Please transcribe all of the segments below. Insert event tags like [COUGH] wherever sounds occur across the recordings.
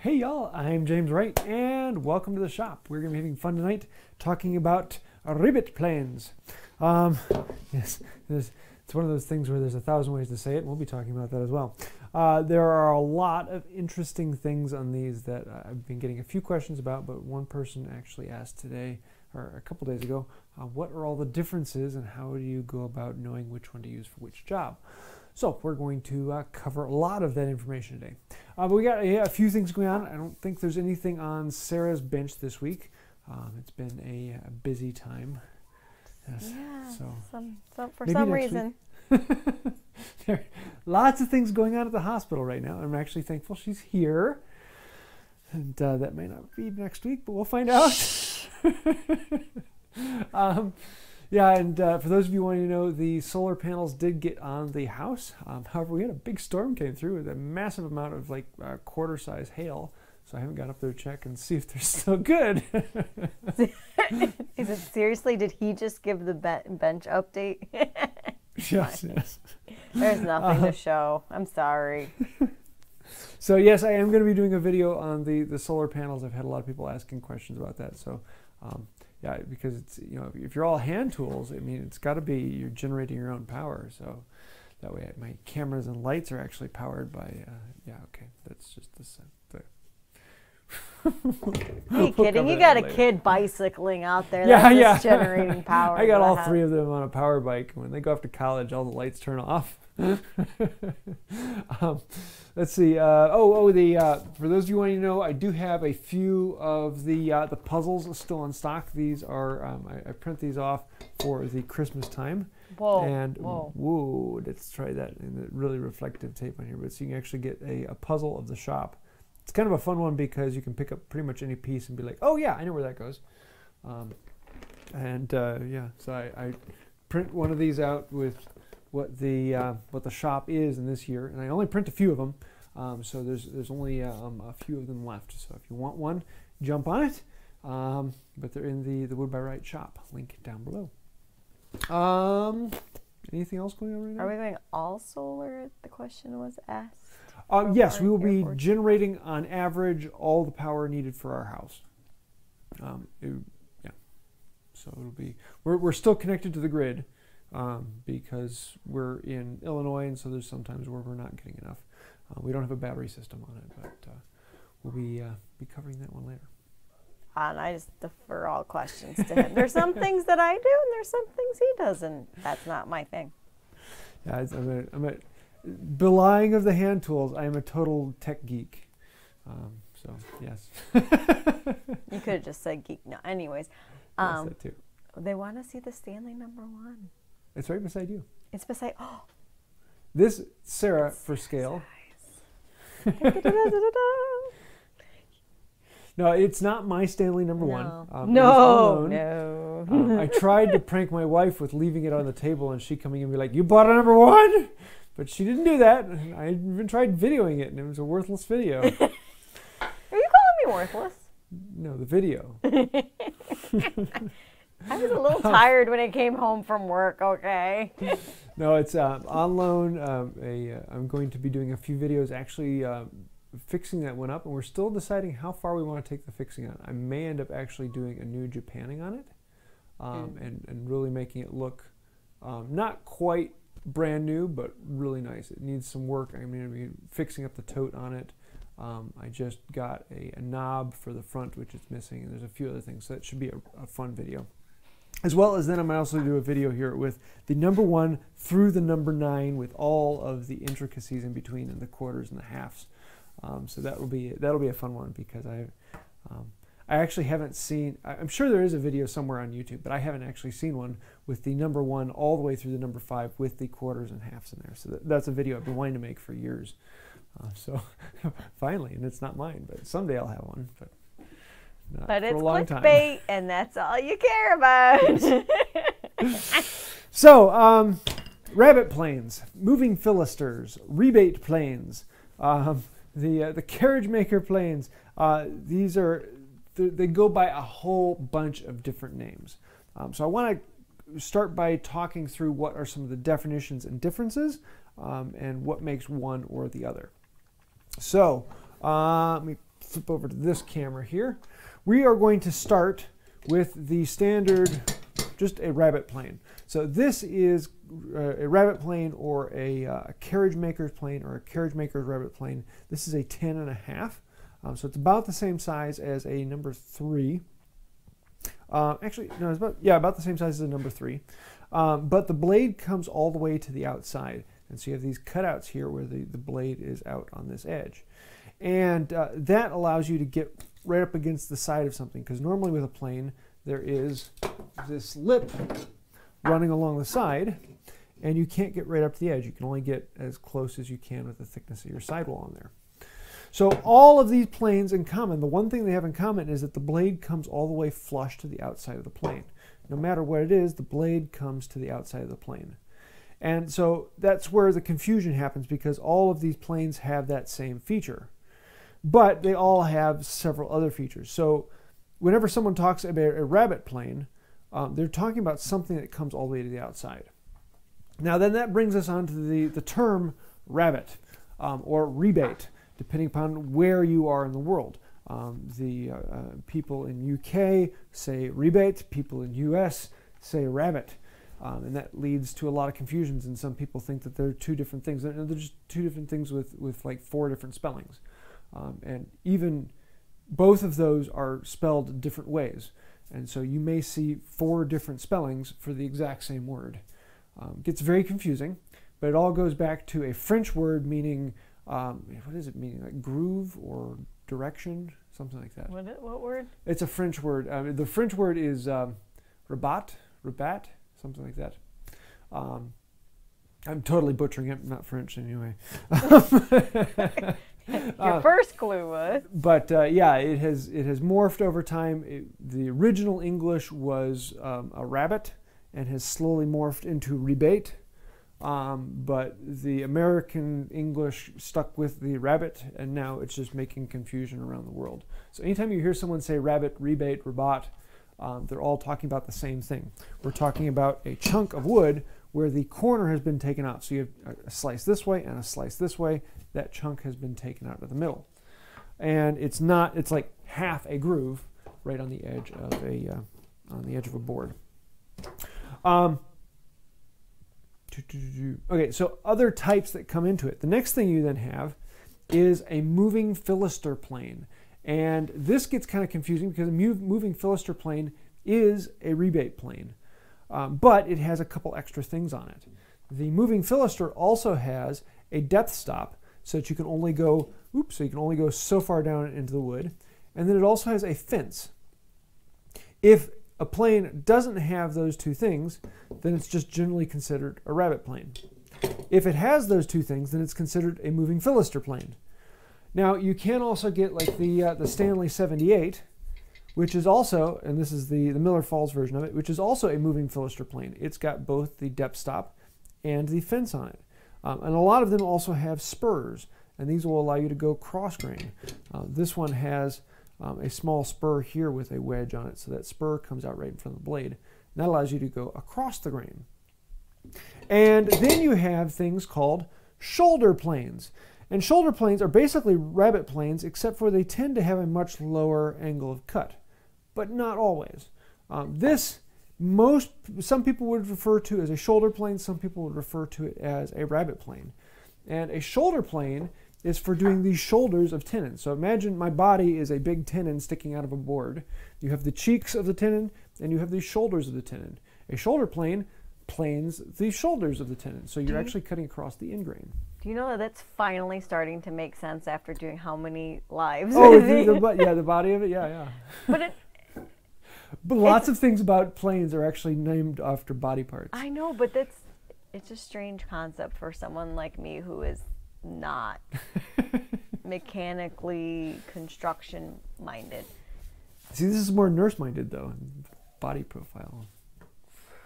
Hey y'all, I'm James Wright and welcome to the shop. We're to be having fun tonight talking about ribbit planes. Um, [LAUGHS] yes, it's one of those things where there's a thousand ways to say it. We'll be talking about that as well. Uh, there are a lot of interesting things on these that I've been getting a few questions about, but one person actually asked today, or a couple days ago, uh, what are all the differences and how do you go about knowing which one to use for which job? So we're going to uh, cover a lot of that information today. Uh, but we got a, a, few things going on. I don't think there's anything on Sarah's bench this week. Um, it's been a, a, busy time. Yes. Yeah. So some, some, for some reason. [LAUGHS] there lots of things going on at the hospital right now. I'm actually thankful she's here. And uh, that may not be next week, but we'll find out. [LAUGHS] um, yeah, and uh, for those of you wanting to know, the solar panels did get on the house. Um, however, we had a big storm came through with a massive amount of like uh, quarter size hail. So I haven't got up there to check and [LAUGHS] see if they're still good. Is it seriously? Did he just give the bench update? [LAUGHS] yes, [LAUGHS] yes. There's nothing uh, to show. I'm sorry. so yes, I am going to be doing a video on the the solar panels. I've had a lot of people asking questions about that. So um, yeah, because it's you know if you're all hand tools, I mean it's got to be you're generating your own power. So that way my cameras and lights are actually powered by uh, yeah okay that's just the same. [LAUGHS] Are you kidding? You got a later. kid bicycling out there. Yeah, yeah. generating [LAUGHS] power. I got all three of them on a power bike. When they go off to college, all the lights turn off. [LAUGHS] um, let's see. Uh, oh, oh, the uh, for those of you wanting to know, I do have a few of the uh, the puzzles still in stock. These are um, I, I, print these off for the Christmas time. Whoa! And whoa, whoa let's try that. And the really reflective tape on here, but so you can actually get a, a puzzle of the shop. It's kind of a fun one because you can pick up pretty much any piece and be like, oh yeah, I know where that goes. Um, and uh, yeah, so I, I print one of these out with what the uh, what the shop is in this year, and I only print a few of them, um, so there's there's only um, a few of them left. So if you want one, jump on it. Um, but they're in the the Wood by Wright shop. Link down below. Um, anything else going on right now? Are we going all solar? The question was asked. Uh, yes, we will be generating on average all the power needed for our house. Um, it, yeah, so it'll be we're we're still connected to the grid um, because we're in Illinois, and so there's sometimes where we're not getting enough. Uh, we don't have a battery system on it, but uh, we'll be uh, be covering that one later. And I just defer all questions to him. there's some [LAUGHS] things that I do, and there's some things he doesn't. That's not my thing. Yeah, I'm a, I'm a belying of the hand tools. I am a total tech geek. Um, so yes. you could have just said geek. No, anyways. [LAUGHS] Um, yes, that too. They want to see the Stanley number one. It's right beside you. It's beside. Oh. [GASPS] This Sarah for scale. [LAUGHS] no, it's not my Stanley number no. one. Um, no, no. um, I [LAUGHS] tried to prank my wife with leaving it on the table and she coming in and be like, "You bought a number one," but she didn't do that. I even tried videoing it and it was a worthless video. [LAUGHS] Are you calling me worthless? No, the video. I was a little [LAUGHS] tired when I came home from work. Okay. [LAUGHS] no, it's uh, on loan. Um, a, uh, I'm going to be doing a few videos actually uh, fixing that one up, and we're still deciding how far we want to take the fixing on. I may end up actually doing a new Japanning on it, um, mm. and and really making it look um, not quite brand new, but really nice. It needs some work. I'm going to be fixing up the tote on it. Um, I just got a, a, knob for the front, which is missing, and there's a few other things. So that should be a, a fun video as well as then I might also do a video here with the number one through the number nine with all of the intricacies in between and the quarters and the halves. Um, so that will be that'll be a fun one because I um, I actually haven't seen. I'm sure there is a video somewhere on YouTube, but I haven't actually seen one with the number one all the way through the number five with the quarters and halves in there. So that, that's a video I've been wanting to make for years. Uh, so [LAUGHS] finally, and it's not mine, but someday I'll have one. But not but it's clickbait, and that's all you care about. [LAUGHS] so, um, rabbet planes, moving fillisters, rebate planes, um, the uh, the carriage maker planes. Uh, these are they go by a whole bunch of different names. Um, so I want to start by talking through what are some of the definitions and differences, um, and what makes one or the other. So uh, let me flip over to this camera here. We are going to start with the standard, just a rabbit plane. So this is uh, a rabbit plane or a, uh, a carriage maker's plane or a carriage maker's rabbet plane. This is a 10 and a half. Um, so it's about the same size as a number three. Uh, actually, no, it's about, yeah, about the same size as a number three. Um, but the blade comes all the way to the outside. And so you have these cutouts here where the, the blade is out on this edge. And uh, that allows you to get right up against the side of something because normally with a plane there is this lip running along the side and you can't get right up to the edge. You can only get as close as you can with the thickness of your sidewall on there. So all of these planes in common, the one thing they have in common is that the blade comes all the way flush to the outside of the plane. No matter what it is, the blade comes to the outside of the plane. And so that's where the confusion happens because all of these planes have that same feature. But they all have several other features. So whenever someone talks about a rabbit plane, um, they're talking about something that comes all the way to the outside. Now then that brings us on to the, the term rabbit um, or rebate, depending upon where you are in the world. Um, the uh, uh, people in UK say rebate, people in US say rabbit. Um, and that leads to a lot of confusions, and some people think that they're two different things. And they're just two different things with, with like four different spellings. Um, and even both of those are spelled different ways. And so you may see four different spellings for the exact same word. Um, gets very confusing, but it all goes back to a French word meaning, um, what is it meaning? Like groove or direction, something like that. What, what word? It's a French word. Um, the French word is um, rabat, rabat, something like that. Um, I'm totally butchering it. I'm not French anyway. [LAUGHS] [LAUGHS] [LAUGHS] [LAUGHS] Your uh, first clue was. But uh, yeah, it has it has morphed over time. It, the original English was um, a rabbit, and has slowly morphed into rebate. Um, but the American English stuck with the rabbit, and now it's just making confusion around the world. So anytime you hear someone say rabbit, rebate, rabat, um, they're all talking about the same thing. We're talking about a chunk of wood where the corner has been taken out. So you have a slice this way and a slice this way. That chunk has been taken out of the middle. And it's not, it's like half a groove right on the edge of a, uh, on the edge of a board. Um, okay, so other types that come into it. The next thing you then have is a moving fillister plane. And this gets kind of confusing because a moving fillister plane is a rebate plane um, but it has a couple extra things on it. The moving fillister also has a depth stop so that you can only go, oops, so you can only go so far down into the wood. And then it also has a fence. If a plane doesn't have those two things, then it's just generally considered a rabbet plane. If it has those two things, then it's considered a moving fillister plane. Now, you can also get like the, uh, the Stanley 78, which is also, and this is the, the Miller Falls version of it, which is also a moving fillister plane. It's got both the depth stop and the fence on it. Um, and a lot of them also have spurs, and these will allow you to go cross grain. Uh, this one has um, a small spur here with a wedge on it, so that spur comes out right in front of the blade. And that allows you to go across the grain. And then you have things called shoulder planes. And shoulder planes are basically rabbit planes, except for they tend to have a much lower angle of cut but not always. Um, this, most, some people would refer to as a shoulder plane, some people would refer to it as a rabbit plane. And a shoulder plane is for doing these shoulders of tenon. So imagine my body is a big tenon sticking out of a board. You have the cheeks of the tenon, and you have the shoulders of the tenon. A shoulder plane planes the shoulders of the tenon. So you're actually cutting across the end grain. Do you know that that's finally starting to make sense after doing how many lives? Oh, [LAUGHS] the, the, yeah, the body of it, yeah, yeah. But it, but lots of things about planes are actually named after body parts. I know, but that's it's a strange concept for someone like me who is not [LAUGHS] mechanically construction minded. See, this is more nurse minded though, body profile.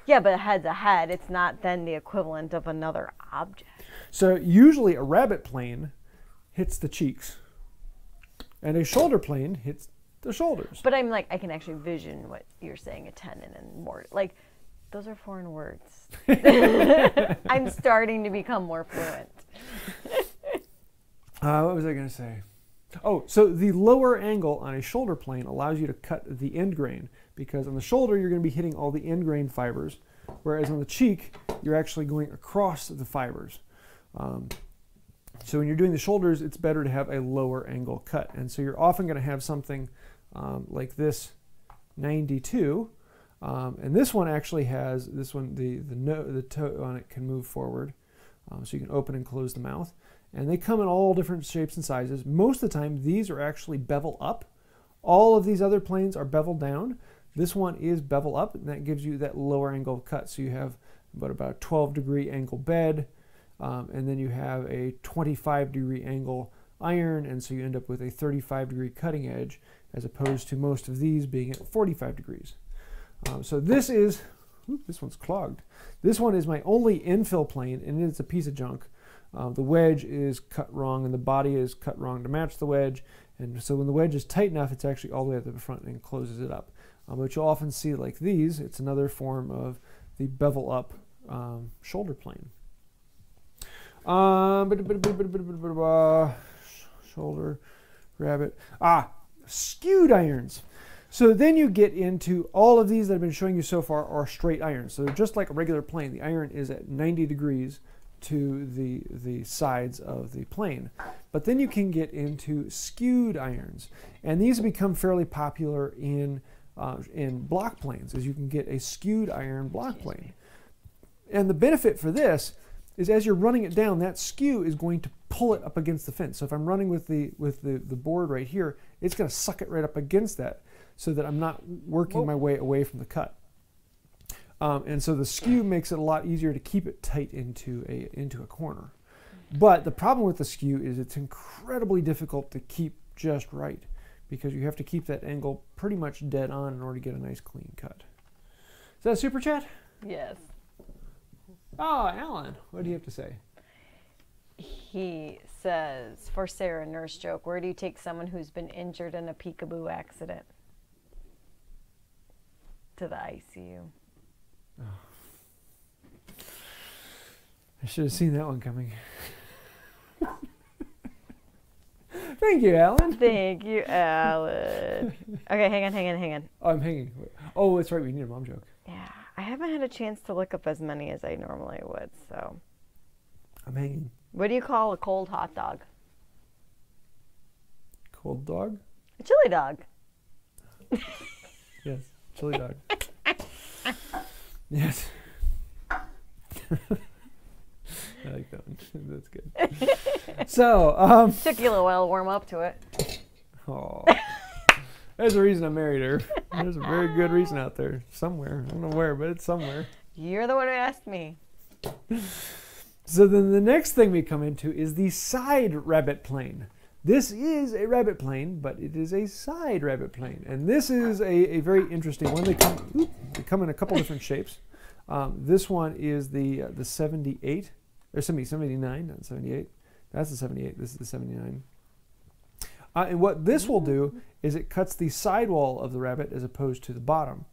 Yeah, but a head's a head. It's not then the equivalent of another object. So usually a rabbit plane hits the cheeks, and a shoulder plane hits the shoulders. But I'm like, I can actually vision what you're saying, a tenon and more. Like, those are foreign words. [LAUGHS] I'm starting to become more fluent. [LAUGHS] uh, what was I going to say? Oh, so the lower angle on a shoulder plane allows you to cut the end grain because on the shoulder you're going to be hitting all the end grain fibers, whereas on the cheek you're actually going across the fibers. Um, so when you're doing the shoulders, it's better to have a lower angle cut. And so you're often going to have something um, like this 92. Um, and this one actually has, this one, the, the, no, the toe on it can move forward. Um, so you can open and close the mouth. And they come in all different shapes and sizes. Most of the time, these are actually bevel up. All of these other planes are bevel down. This one is bevel up, and that gives you that lower angle cut. So you have about about 12 degree angle bed, um, and then you have a 25 degree angle iron, and so you end up with a 35 degree cutting edge, as opposed to most of these being at 45 degrees. Um, so this is, this one's clogged. This one is my only infill plane, and it's a piece of junk. Uh, the wedge is cut wrong, and the body is cut wrong to match the wedge. And so when the wedge is tight enough, it's actually all the way to the front and closes it up. Um, but you'll often see like these, it's another form of the bevel up um, shoulder plane. Um, shoulder, rabbit. Ah, skewed irons. So then you get into all of these that I've been showing you so far are straight irons. So they're just like a regular plane. The iron is at 90 degrees to the, the sides of the plane. But then you can get into skewed irons. And these become fairly popular in, uh, in block planes, as you can get a skewed iron block plane. And the benefit for this is as you're running it down, that skew is going to pull it up against the fence. So if I'm running with the, with the, the board right here, it's going to suck it right up against that so that I'm not working Whoa. my way away from the cut. Um, and so the skew makes it a lot easier to keep it tight into a, into a corner. But the problem with the skew is it's incredibly difficult to keep just right because you have to keep that angle pretty much dead on in order to get a nice clean cut. Is that a super chat? Yes. Oh, Alan, what do you have to say? He says, for Sarah, nurse joke, where do you take someone who's been injured in a peekaboo accident? To the ICU. Oh. I should have seen that one coming. [LAUGHS] Thank you, Alan. Thank you, Alan. okay, hang on, hang on, hang on. Oh, I'm hanging. Oh, that's right. We need a mom joke. Yeah, I haven't had a chance to look up as many as I normally would, so. I'm hanging. What do you call a cold hot dog? Cold dog? A chili dog. [LAUGHS] yes, chili dog. [LAUGHS] yes. [LAUGHS] I like that one. That's good. so, um, took you a little while to warm up to it. Oh, there's a reason I married her. [LAUGHS] There's a very good reason out there somewhere. I don't know where, but it's somewhere. You're the one who asked me. So then the next thing we come into is the side rabbit plane. This is a rabbit plane, but it is a side rabbit plane. And this is a, a very interesting one. They come, oop, they come in a couple different shapes. Um, this one is the uh, the 78, or 70, 79, not 78. That's the 78. This is the 79. Uh, and what this will do is it cuts the sidewall of the rabbit as opposed to the bottom.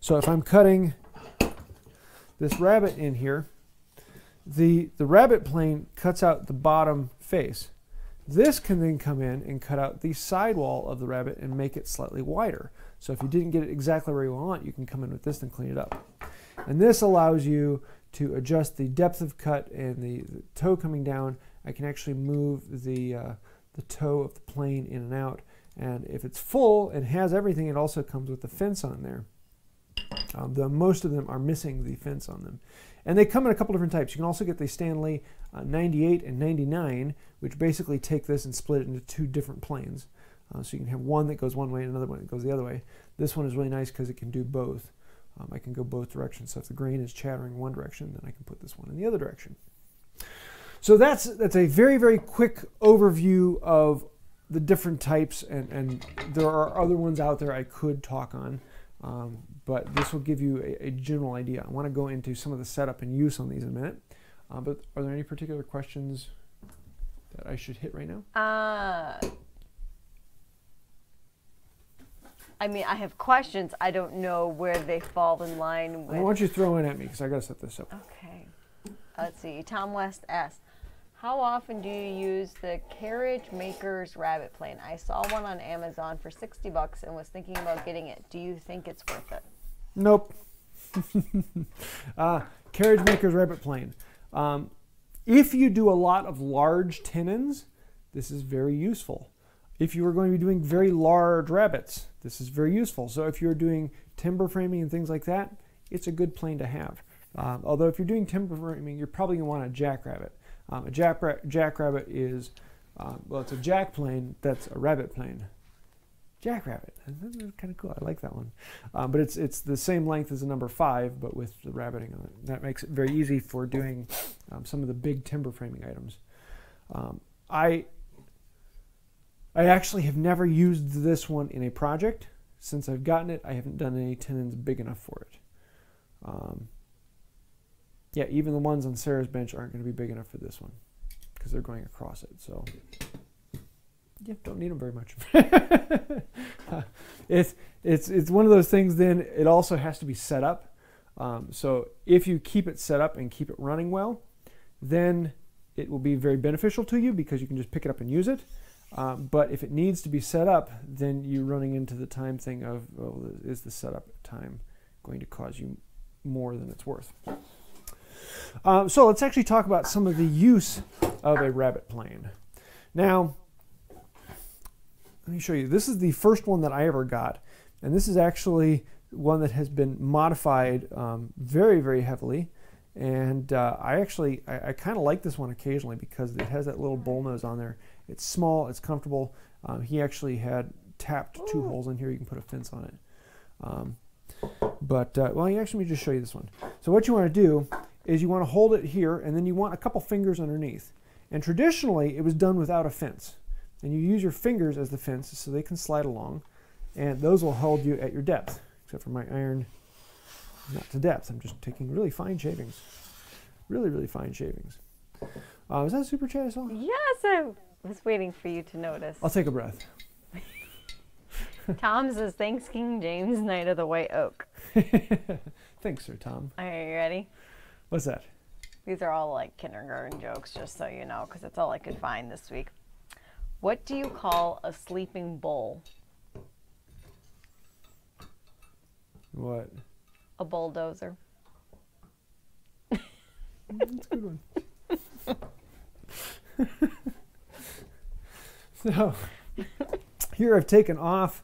So if I'm cutting this rabbit in here, the, the rabbet plane cuts out the bottom face. This can then come in and cut out the sidewall of the rabbit and make it slightly wider. So if you didn't get it exactly where you want, you can come in with this and clean it up. And this allows you to adjust the depth of cut and the, the toe coming down. I can actually move the, uh, the toe of the plane in and out. And if it's full and has everything, it also comes with the fence on there. Um, the, most of them are missing the fence on them. And they come in a couple different types. You can also get the Stanley uh, 98 and 99, which basically take this and split it into two different planes. Uh, so you can have one that goes one way and another one that goes the other way. This one is really nice because it can do both. Um, I can go both directions. So if the grain is chattering one direction, then I can put this one in the other direction. So that's that's a very very quick overview of the different types, and and there are other ones out there I could talk on. Um, but this will give you a, a, general idea. I want to go into some of the setup and use on these in a minute. Uh, but are there any particular questions that I should hit right now? Uh, I mean, I have questions. I don't know where they fall in line with. Why don't you throw in at me because I got to set this up. Okay. Let's see. Tom West asks, How often do you use the Carriage Makers rabbit plane? I saw one on Amazon for 60 bucks and was thinking about getting it. Do you think it's worth it? Nope. [LAUGHS] uh, carriage maker's rabbit plane. Um, if you do a lot of large tenons, this is very useful. If you are going to be doing very large rabbits, this is very useful. So if you're doing timber framing and things like that, it's a good plane to have. Um, although if you're doing timber framing, you're probably going to want a jackrabbit. Um, a jack, jackrabbit is, um, well, it's a jack plane that's a rabbit plane. Jackrabbit. That's kind of cool. I like that one. Um, but it's it's the same length as a number five, but with the rabbiting on it. That makes it very easy for doing um, some of the big timber framing items. Um, I I actually have never used this one in a project. Since I've gotten it, I haven't done any tenons big enough for it. Um, yeah, even the ones on Sarah's bench aren't going to be big enough for this one because they're going across it. So yeah, don't need them very much. [LAUGHS] it's it's it's one of those things. Then it also has to be set up. Um, so if you keep it set up and keep it running well, then it will be very beneficial to you because you can just pick it up and use it. Um, but if it needs to be set up, then you're running into the time thing of, well, is the setup time going to cause you more than it's worth? Um, so let's actually talk about some of the use of a rabbit plane. Now, let me show you. This is the first one that I ever got, and this is actually one that has been modified um, very, very heavily. And uh, I actually, I, I kind of like this one occasionally because it has that little bull nose on there. It's small, it's comfortable. Um, he actually had tapped two Ooh. holes in here. You can put a fence on it. Um, but, uh, well, actually, let me just show you this one. So what you want to do is you want to hold it here, and then you want a couple fingers underneath. And traditionally, it was done without a fence. And you use your fingers as the fence so they can slide along, and those will hold you at your depth, except for my iron, not to depth. I'm just taking really fine shavings. Really, really fine shavings. Uh, was that a super chat I saw? Yes, I was waiting for you to notice. I'll take a breath. [LAUGHS] Tom says, thanks, King James, Knight of the White Oak. [LAUGHS] Thanks, Sir Tom. Are you ready? What's that? These are all like kindergarten jokes, just so you know, because that's all I could find this week. What do you call a sleeping bull? What? A bulldozer. That's a good one. [LAUGHS] so, here I've taken off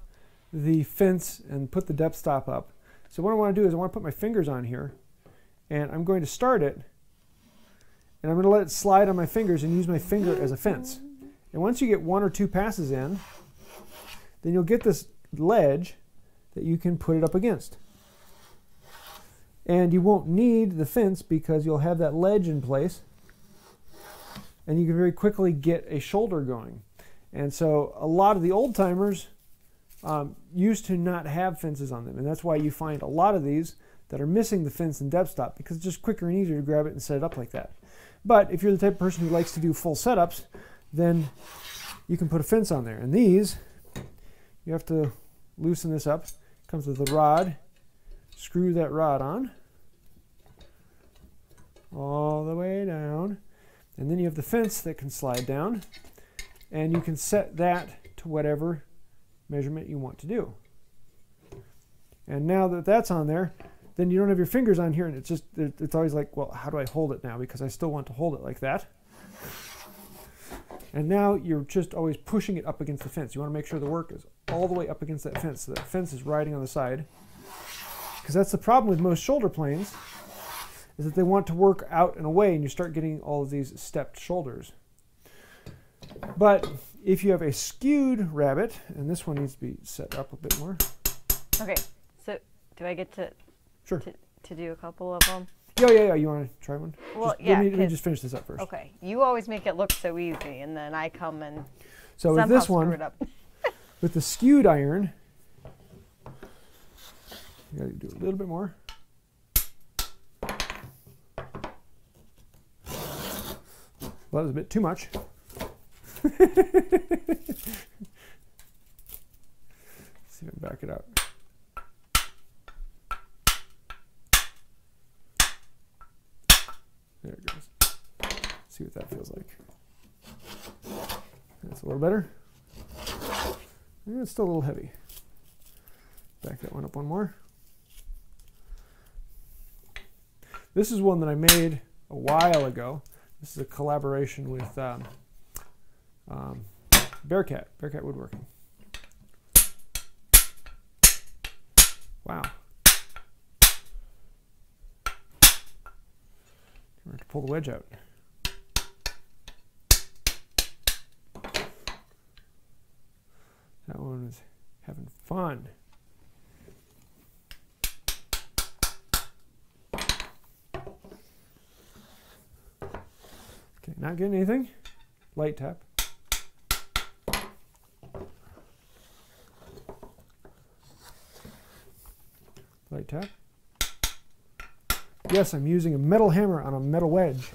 the fence and put the depth stop up. So what I want to do is I want to put my fingers on here and I'm going to start it and I'm going to let it slide on my fingers and use my finger as a fence. And once you get one or two passes in, then you'll get this ledge that you can put it up against. And you won't need the fence because you'll have that ledge in place and you can very quickly get a shoulder going. And so a lot of the old timers um, used to not have fences on them. And that's why you find a lot of these that are missing the fence and depth stop because it's just quicker and easier to grab it and set it up like that. But if you're the type of person who likes to do full setups, then you can put a fence on there. And these, you have to loosen this up. Comes with a rod. Screw that rod on all the way down. And then you have the fence that can slide down. And you can set that to whatever measurement you want to do. And now that that's on there, then you don't have your fingers on here and it's just it's always like well how do i hold it now? Because i still want to hold it like that. And now you're just always pushing it up against the fence. You want to make sure the work is all the way up against that fence so that fence is riding on the side. Because that's the problem with most shoulder planes is that they want to work out and away and you start getting all of these stepped shoulders. But if you have a skewed rabbit and this one needs to be set up a bit more. Okay so do i get to Sure. To, to do a couple of them. Yeah, yeah, yeah. You want to try one? Well, just, yeah. Let me, let me, just finish this up first. Okay. You always make it look so easy, and then I come and so with this one, [LAUGHS] with the skewed iron, you got to do a little bit more. Well, that was a bit too much. [LAUGHS] see if I can back it up. see what that feels like. That's a little better. it's still a little heavy. Back that one up one more. This is one that I made a while ago. This is a collaboration with um, um, Bearcat, Bearcat Woodworking. Wow. We're to pull the wedge out. That one was having fun. Okay, not getting anything. Light tap. Light tap. Yes, I'm using a metal hammer on a metal wedge.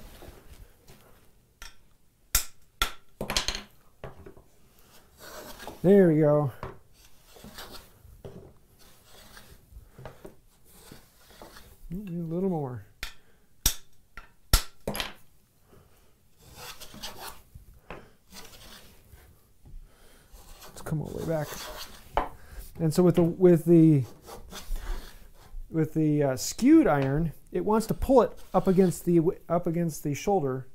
There we go. A little more. Let's come all the way back. And so with the with the with the uh, skewed iron, it wants to pull it up against the up against the shoulder,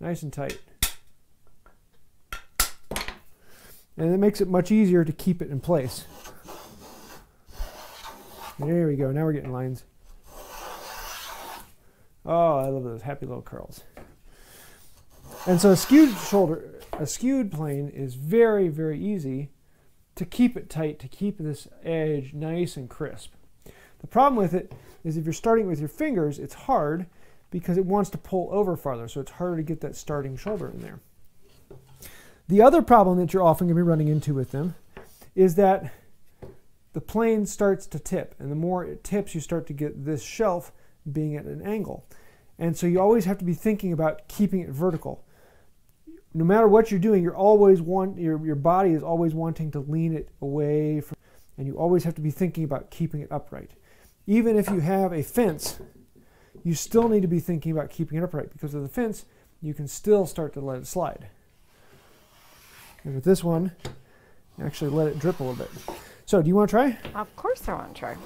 nice and tight. And it makes it much easier to keep it in place. There we go. Now we're getting lines. Oh, I love those happy little curls. And so a skewed shoulder, a skewed plane is very, very easy to keep it tight, to keep this edge nice and crisp. The problem with it is if you're starting with your fingers, it's hard because it wants to pull over farther, so it's harder to get that starting shoulder in there. The other problem that you're often going to be running into with them is that the plane starts to tip, and the more it tips, you start to get this shelf being at an angle. And so you always have to be thinking about keeping it vertical. No matter what you're doing, you're always want your, your body is always wanting to lean it away from, and you always have to be thinking about keeping it upright. Even if you have a fence, you still need to be thinking about keeping it upright because of the fence, you can still start to let it slide. And with this one, actually let it drip a little bit. So, do you want to try? Of course, I want to try.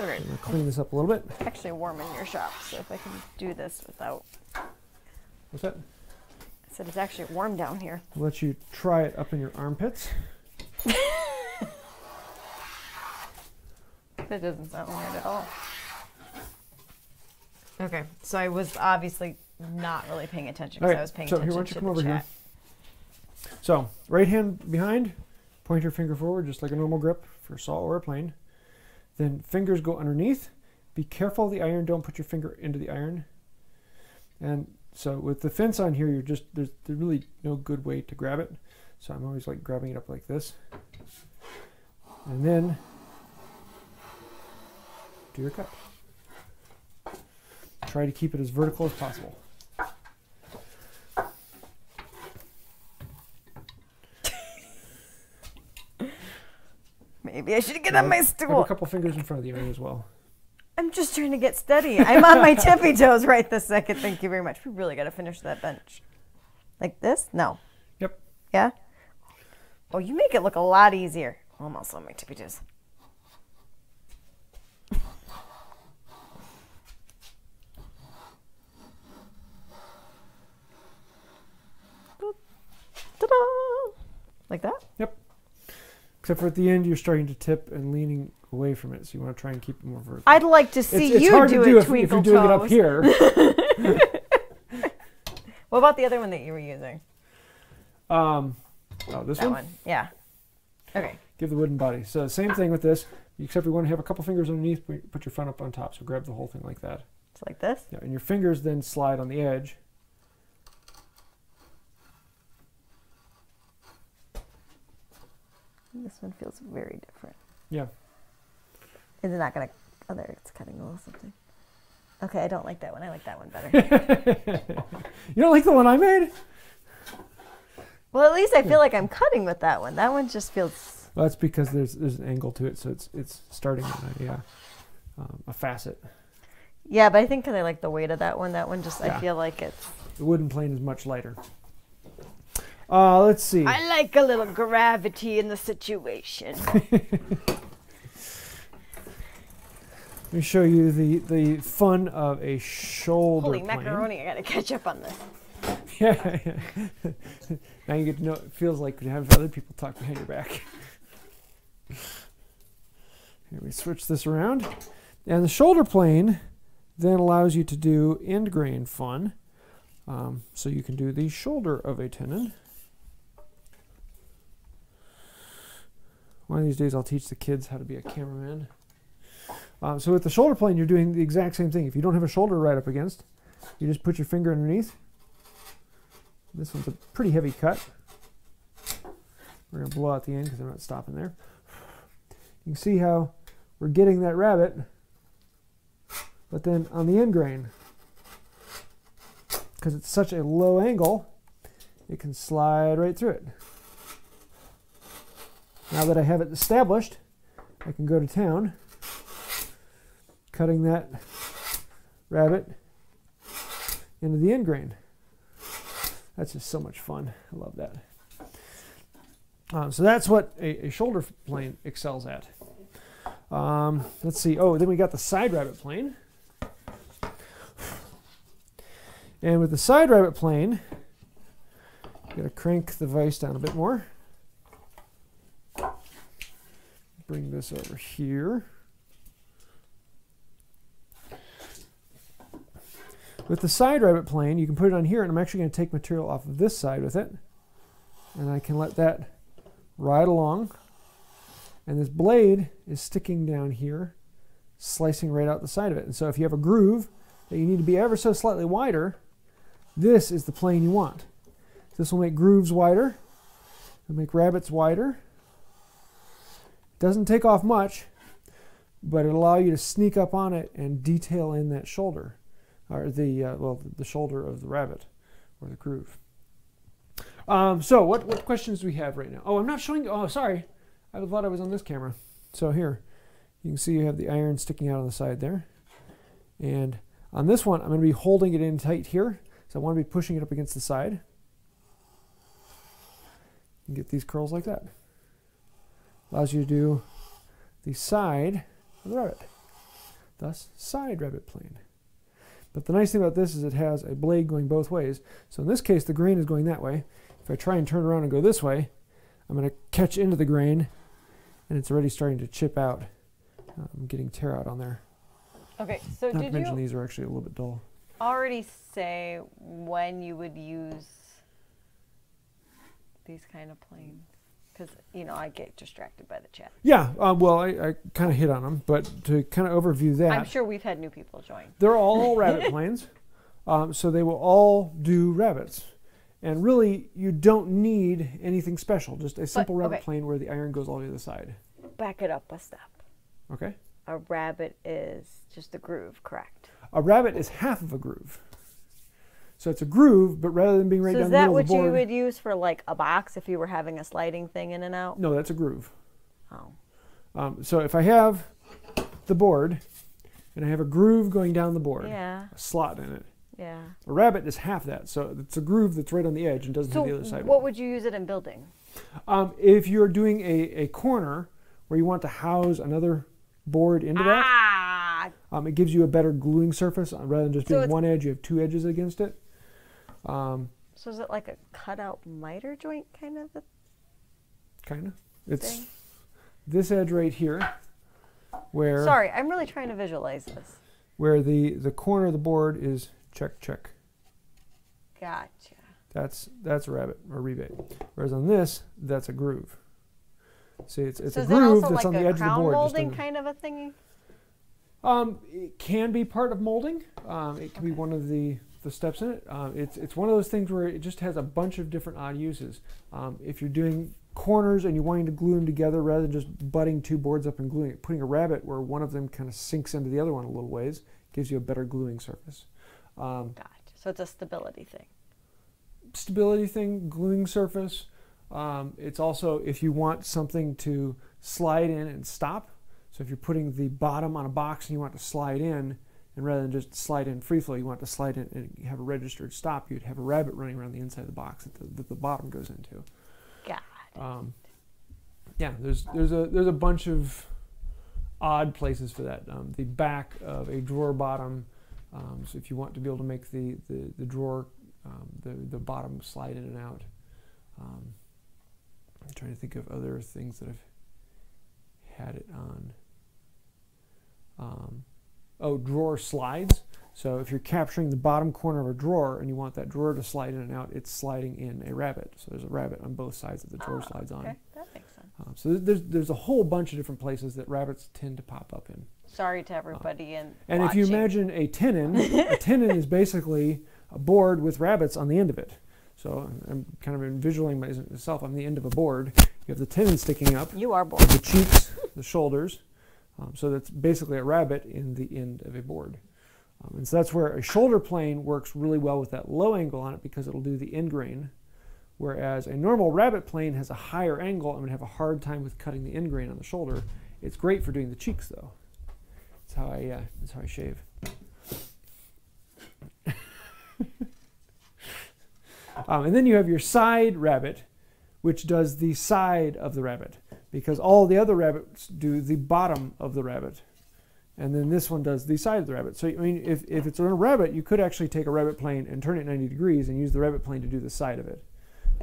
Okay. I'm gonna clean this up a little bit. Actually, warm in your shop, so if I can do this without. What's that? I said it's actually warm down here. I'll let you try it up in your armpits. [LAUGHS] That doesn't sound weird at all. Okay, so I was obviously not really paying attention because All right, I was paying so here, attention why don't you to come the over here? chat. So, right hand behind, point your finger forward, just like a normal grip for a saw or a plane. Then fingers go underneath. Be careful of the iron. Don't put your finger into the iron. And so with the fence on here, you're just there's, there's really no good way to grab it. So I'm always like grabbing it up like this. And then do your cut. Try to keep it as vertical as possible. [LAUGHS] Maybe I should get on my stool. Have a couple fingers in front of the iron as well. I'm just trying to get steady. I'm on my tippy toes right this second. Thank you very much. We really got to finish that bench. Like this? No. Yep. Yeah? Oh, you make it look a lot easier. Almost on my tippy toes. Ta-da! Like that? Yep. Except for at the end, you're starting to tip and leaning away from it, so you want to try and keep it more vertical. I'd like to see it's, it's you hard do to do it, if, if you're doing it up here. [LAUGHS] [LAUGHS] What about the other one that you were using? um, oh, this That one? one. Yeah. Okay. Give the wooden body. So same thing with this, except we want to have a couple fingers underneath. Put put your front up on top. So grab the whole thing like that. It's like this. Yeah, and your fingers then slide on the edge. This one feels very different. Yeah. Is it not gonna? Oh, there, it's cutting a little something. Okay, I don't like that one. I like that one better. [LAUGHS] You don't like the one I made? well, at least I feel like I'm cutting with that one. That one just feels. Well, that's because there's there's an angle to it, so it's it's starting on a yeah, um, a facet. Yeah, but I think think 'cause I like the weight of that one. That one just Yeah. I feel like it's. The wooden plane is much lighter. Uh, let's see. I like a little gravity in the situation. [LAUGHS] Let me show you the, the fun of a shoulder Holy plane. macaroni! I gotta catch up on this. [LAUGHS] Yeah, yeah. now you get to know it feels like to have other people talk behind your back. [LAUGHS] Here we switch this around. And the shoulder plane then allows you to do end grain fun. Um, so you can do the shoulder of a tenon. One of these days I'll teach the kids how to be a cameraman. Um, so with the shoulder plane, you're doing the exact same thing. If you don't have a shoulder right up against, you just put your finger underneath. This one's a pretty heavy cut. We're going to blow out the end because I'm not stopping there. You can see how we're getting that rabbit, but then on the end grain, because it's such a low angle, it can slide right through it. Now that I have it established, I can go to town, cutting that rabbit into the end grain. That's just so much fun. I love that. Um, so that's what a, a shoulder plane excels at. Um, let's see. Oh, then we got the side rabbit plane. And with the side rabbit plane, got to crank the vise down a bit more. Bring this over here. With the side rabbet plane, you can put it on here, and I'm actually going to take material off of this side with it. And I can let that ride along. And this blade is sticking down here, slicing right out the side of it. And so if you have a groove that you need to be ever so slightly wider, this is the plane you want. This will make grooves wider. It'll make rabbets wider. It Doesn't take off much, but it'll allow you to sneak up on it and detail in that shoulder or the uh, well the shoulder of the rabbit or the groove. Um, so what what questions do we have right now? Oh, I'm not showing. Oh, sorry, I thought I was on this camera. So here, you can see you have the iron sticking out on the side there, and on this one I'm going to be holding it in tight here. So I want to be pushing it up against the side. And get these curls like that. Allows you to do the side of the rabbit. Thus, side rabbit plane. But the nice thing about this is it has a blade going both ways. So in this case, the grain is going that way. If I try and turn around and go this way, I'm going to catch into the grain, and it's already starting to chip out. Uh, I'm getting tear out on there. Okay, so Not to did mention you these are actually a little bit dull. already say when you would use these kind of planes? Because you know I get distracted by the chat. Yeah, uh, well, I, I kind of hit on them, but to kind of overview that, I'm sure we've had new people join. They're all [LAUGHS] rabbit planes, um, so they will all do rabbits. And really, you don't need anything special. Just a simple rabbit okay. plane where the iron goes all the way to the side. Back it up a step. Okay. A rabbit is just a groove, correct? A rabbit is half of a groove. So it's a groove, but rather than being right so down the that middle what of the board. is that what you would use for like a box if you were having a sliding thing in and out? no, that's a groove. Oh. Um, so if I have the board, and I have a groove going down the board, Yeah, a slot in it. yeah. A rabbit is half that, so it's a groove that's right on the edge and doesn't So have the other side. what would you use it in building? Um, if you're doing a, a corner where you want to house another board into that, Ah, um, it gives you a better gluing surface uh, rather than just So being one edge. You have two edges against it. Um, so is it like a cutout miter joint kind of a kind of. It's thing? this edge right here, where Sorry, I'm really trying to visualize this. where the the corner of the board is check check. Gotcha. That's that's a rabbit or rebate. Whereas on this, that's a groove. See, it's it's so a groove that's like on the edge of the board. molding kind of a thingy? Um, it can be part of molding. Um, it can be one of the, the steps in it. Um, it's, it's one of those things where it just has a bunch of different odd uses. Um, if you're doing corners and you're wanting to glue them together rather than just butting two boards up and gluing it, putting a rabbit where one of them kind of sinks into the other one a little ways gives you a better gluing surface. Um, Gotcha. So it's a stability thing. stability thing, gluing surface. Um, it's also if you want something to slide in and stop. So if you're putting the bottom on a box and you want to slide in And rather than just slide in free flow, you want to slide in and have a registered stop. You'd have a rabbit running around the inside of the box that the, that the bottom goes into. God. Um, yeah, there's there's a there's a bunch of odd places for that. Um, the back of a drawer bottom. Um, so if you want to be able to make the the, the drawer um, the the bottom slide in and out. Um, I'm trying to think of other things that I've had it on. Um, oh, drawer slides. So if you're capturing the bottom corner of a drawer and you want that drawer to slide in and out, it's sliding in a rabbet. So there's a rabbet on both sides that the drawer Oh, slides on. Okay, that makes sense. Um, so th- there's there's a whole bunch of different places that rabbets tend to pop up in. Sorry to everybody in And if you imagine a tenon, a [LAUGHS] tenon is basically a board with rabbets on the end of it. So I'm kind of visualizing myself on the end of a board. You have the tenon sticking up, you are bored. the cheeks, the shoulders. Um, so that's basically a rabbet in the end of a board. Um, and so that's where a shoulder plane works really well with that low angle on it because it'll do the end grain. Whereas a normal rabbet plane has a higher angle and would have a hard time with cutting the end grain on the shoulder. It's great for doing the cheeks though. That's how I, uh, that's how I shave. [LAUGHS] um, and then you have your side rabbet, which does the side of the rabbet because all the other rabbets do the bottom of the rabbet. And then this one does the side of the rabbet. So, I mean, if, if it's on a rabbet, you could actually take a rabbet plane and turn it 90 degrees and use the rabbet plane to do the side of it.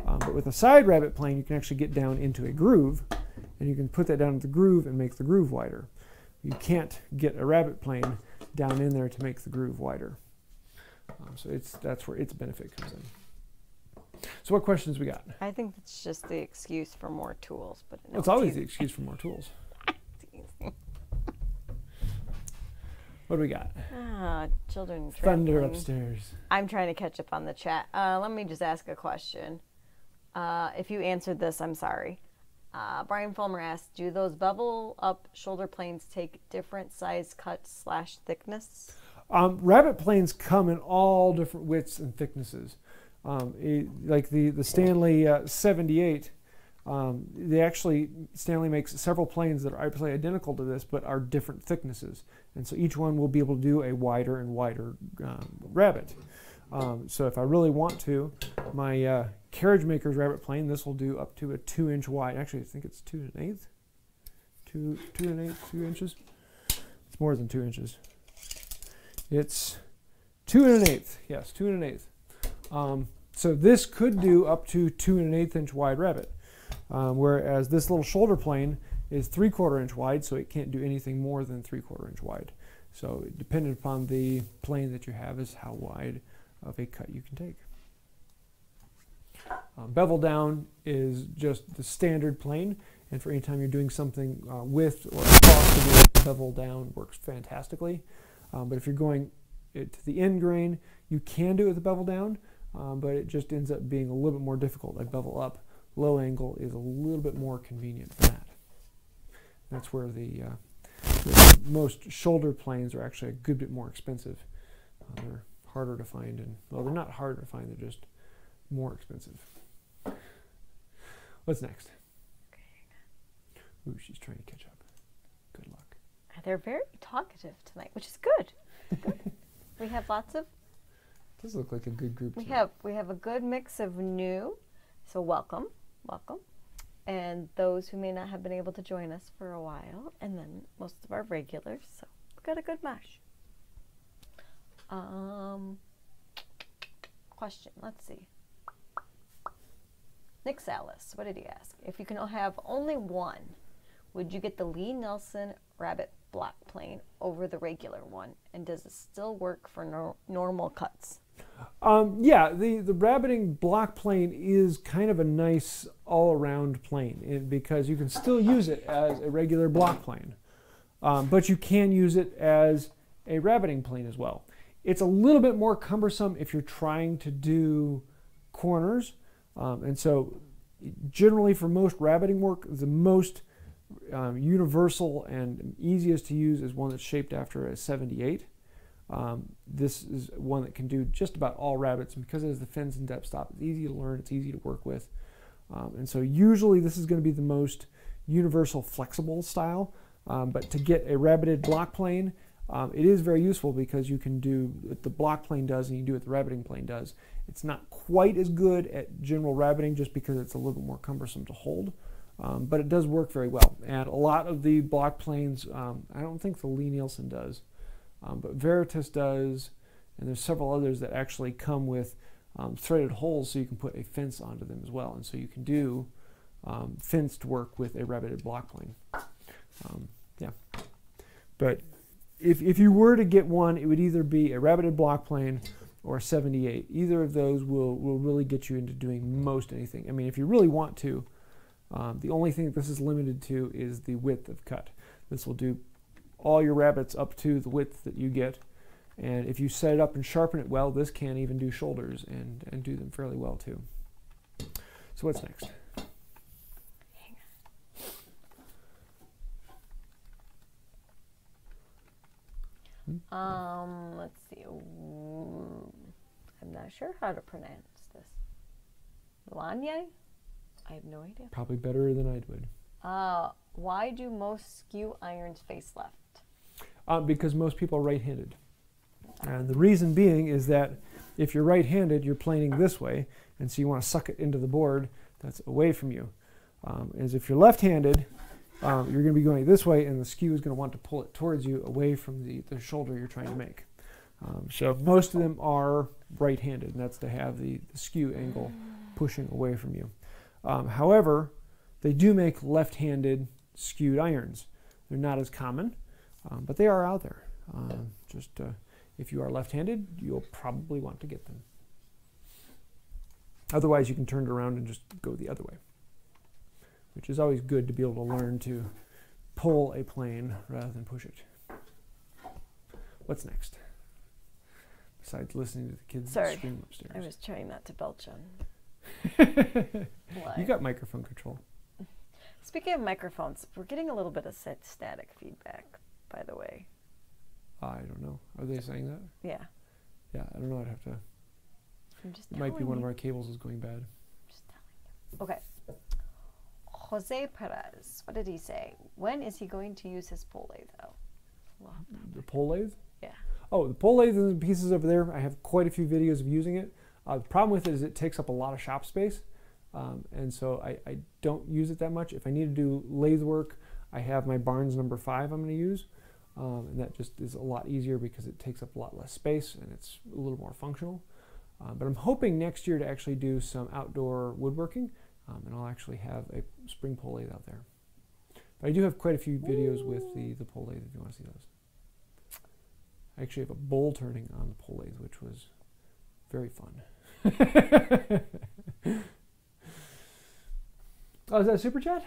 Um, but with a side rabbet plane, you can actually get down into a groove, and you can put that down into the groove and make the groove wider. You can't get a rabbet plane down in there to make the groove wider. Um, so it's that's where its benefit comes in. So what questions we got? I think it's just the excuse for more tools, but no, Well, it's always the excuse for more tools. [LAUGHS] What do we got? Ah, children. Thunder upstairs. I'm trying to catch up on the chat. Uh, let me just ask a question. Uh, if you answered this, I'm sorry. Uh, Bryan Fulmer asked, "Do those bevel up shoulder planes take different size cuts slash thickness?" Um, rabbet planes come in all different widths and thicknesses. Um, like the the Stanley uh, 78, um, they actually Stanley makes several planes that are absolutely identical to this, but are different thicknesses, and so each one will be able to do a wider and wider um, rabbet. Um, so if I really want to, my uh, carriage maker's rabbet plane, this will do up to a two inch wide. Actually, I think it's two and an eighth, two two and an eighth, two inches. It's more than two inches. It's two and an eighth. Yes, two and an eighth. Um, so this could do up to two and an eighth inch wide rabbet, um, whereas this little shoulder plane is three quarter inch wide, so it can't do anything more than three quarter inch wide. So depending upon the plane that you have is how wide of a cut you can take. Um, bevel down is just the standard plane, and for any time you're doing something uh, with or across the board, bevel down works fantastically. Um, but if you're going it to the end grain, you can do it with the bevel down, um, but it just ends up being a little bit more difficult. I bevel up, low angle is a little bit more convenient for that. That's where the, uh, the most shoulder planes are actually a good bit more expensive. Uh, they're harder to find, and well, they're not harder to find. They're just more expensive. What's next? Ooh, she's trying to catch up. Good luck. They're very talkative tonight, which is good. Good. [LAUGHS] we have lots of Does look like a good group. we tonight. have we have a good mix of new, so welcome, welcome, and those who may not have been able to join us for a while, and then most of our regulars. So we've got a good mash. Um, question. Let's see. Nick Sallis, what did he ask? If you can have only one, would you get the Lee Nelson Rabbet block plane over the regular one? And does it still work for nor- normal cuts? Um, yeah, the, the rabbeting block plane is kind of a nice all-around plane because you can still use it as a regular block plane, um, but you can use it as a rabbeting plane as well. It's a little bit more cumbersome if you're trying to do corners, um, and so generally for most rabbeting work, the most um, universal and easiest to use is one that's shaped after a 78. Um, this is one that can do just about all rabbets, and because it has the fins and depth stop, it's easy to learn, it's easy to work with. Um, and so usually this is going to be the most universal flexible style. Um, but to get a rabbeted block plane, Um, it is very useful because you can do what the block plane does and you do what the rabbeting plane does. It's not quite as good at general rabbeting just because it's a little bit more cumbersome to hold, um, but it does work very well. And a lot of the block planes, um, I don't think the Lie-Nielsen does, um, but Veritas does, and there's several others that actually come with um, threaded holes so you can put a fence onto them as well. And so you can do um, fenced work with a rabbeted block plane. Um, yeah. But if, if you were to get one, it would either be a rabbeted block plane or a 78. Either of those will, will really get you into doing most anything. I mean, if you really want to, um, the only thing this is limited to is the width of cut. This will do all your rabbets up to the width that you get. And if you set it up and sharpen it well, this can even do shoulders and, and do them fairly well too. So what's next? Um, let's see. I'm not sure how to pronounce this. Lanye? I have no idea. Probably better than I would. Uh, why do most skew irons face left? Uh, because most people are right-handed. And the reason being is that if you're right-handed, you're planing this way, and so you want to suck it into the board that's away from you. Um, as if you're left-handed, um, you're going to be going this way, and the skew is going to want to pull it towards you away from the, the shoulder you're trying to make. Um, so most of them are right-handed, and that's to have the, the skew angle pushing away from you. Um, however, they do make left-handed skewed irons. They're not as common, um, but they are out there. Um, just uh, if you are left-handed, you'll probably want to get them. Otherwise, you can turn it around and just go the other way, which is always good to be able to learn to pull a plane rather than push it. What's next? Besides listening to the kids Sorry, scream I was trying not to belch on. [LAUGHS] you got microphone control. Speaking of microphones, we're getting a little bit of static feedback, by the way. I don't know. Are they saying that? Yeah, Yeah, I don't know. I'd have to. I'm just It might be one of our cables is going bad. Just telling you. Okay. Jose Perez, what did he say? When is he going to use his pole lathe, though? The pole lathe? Yeah. Oh, the pole lathe and the pieces over there. I have quite a few videos of using it. Uh, the problem with it is it takes up a lot of shop space, um, and so I, I don't use it that much. If I need to do lathe work, I have my Barnes number five I'm going to use, um, and that just is a lot easier because it takes up a lot less space and it's a little more functional. Uh, but I'm hoping next year to actually do some outdoor woodworking, um, and I'll actually have a spring pole lathe out there. But I do have quite a few videos with the, the pole lathe if you want to see those. I actually have a bowl turning on the pole lathe, which was very fun. [LAUGHS] oh, is that a super chat?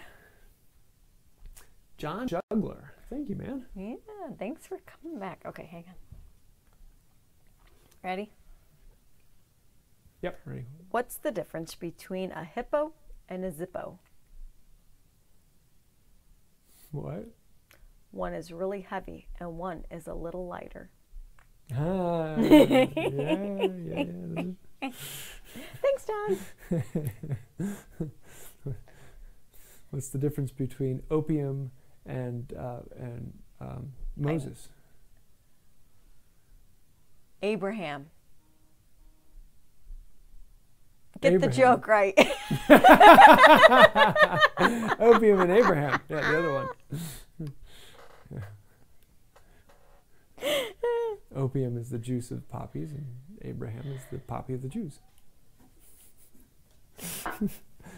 John Juggler. Thank you, man. Yeah, thanks for coming back. Okay, hang on. Ready? Yep, ready. What's the difference between a hippo and a zippo? What? One is really heavy and one is a little lighter. Ah, yeah, yeah, yeah. Thanks, John. [LAUGHS] What's the difference between opium and uh, and um, Moses? Abraham. Get the joke right. [LAUGHS] [LAUGHS] opium and Abraham. Yeah, the other one. [LAUGHS] Opium is the juice of poppies, and Abraham is the poppy of the Jews.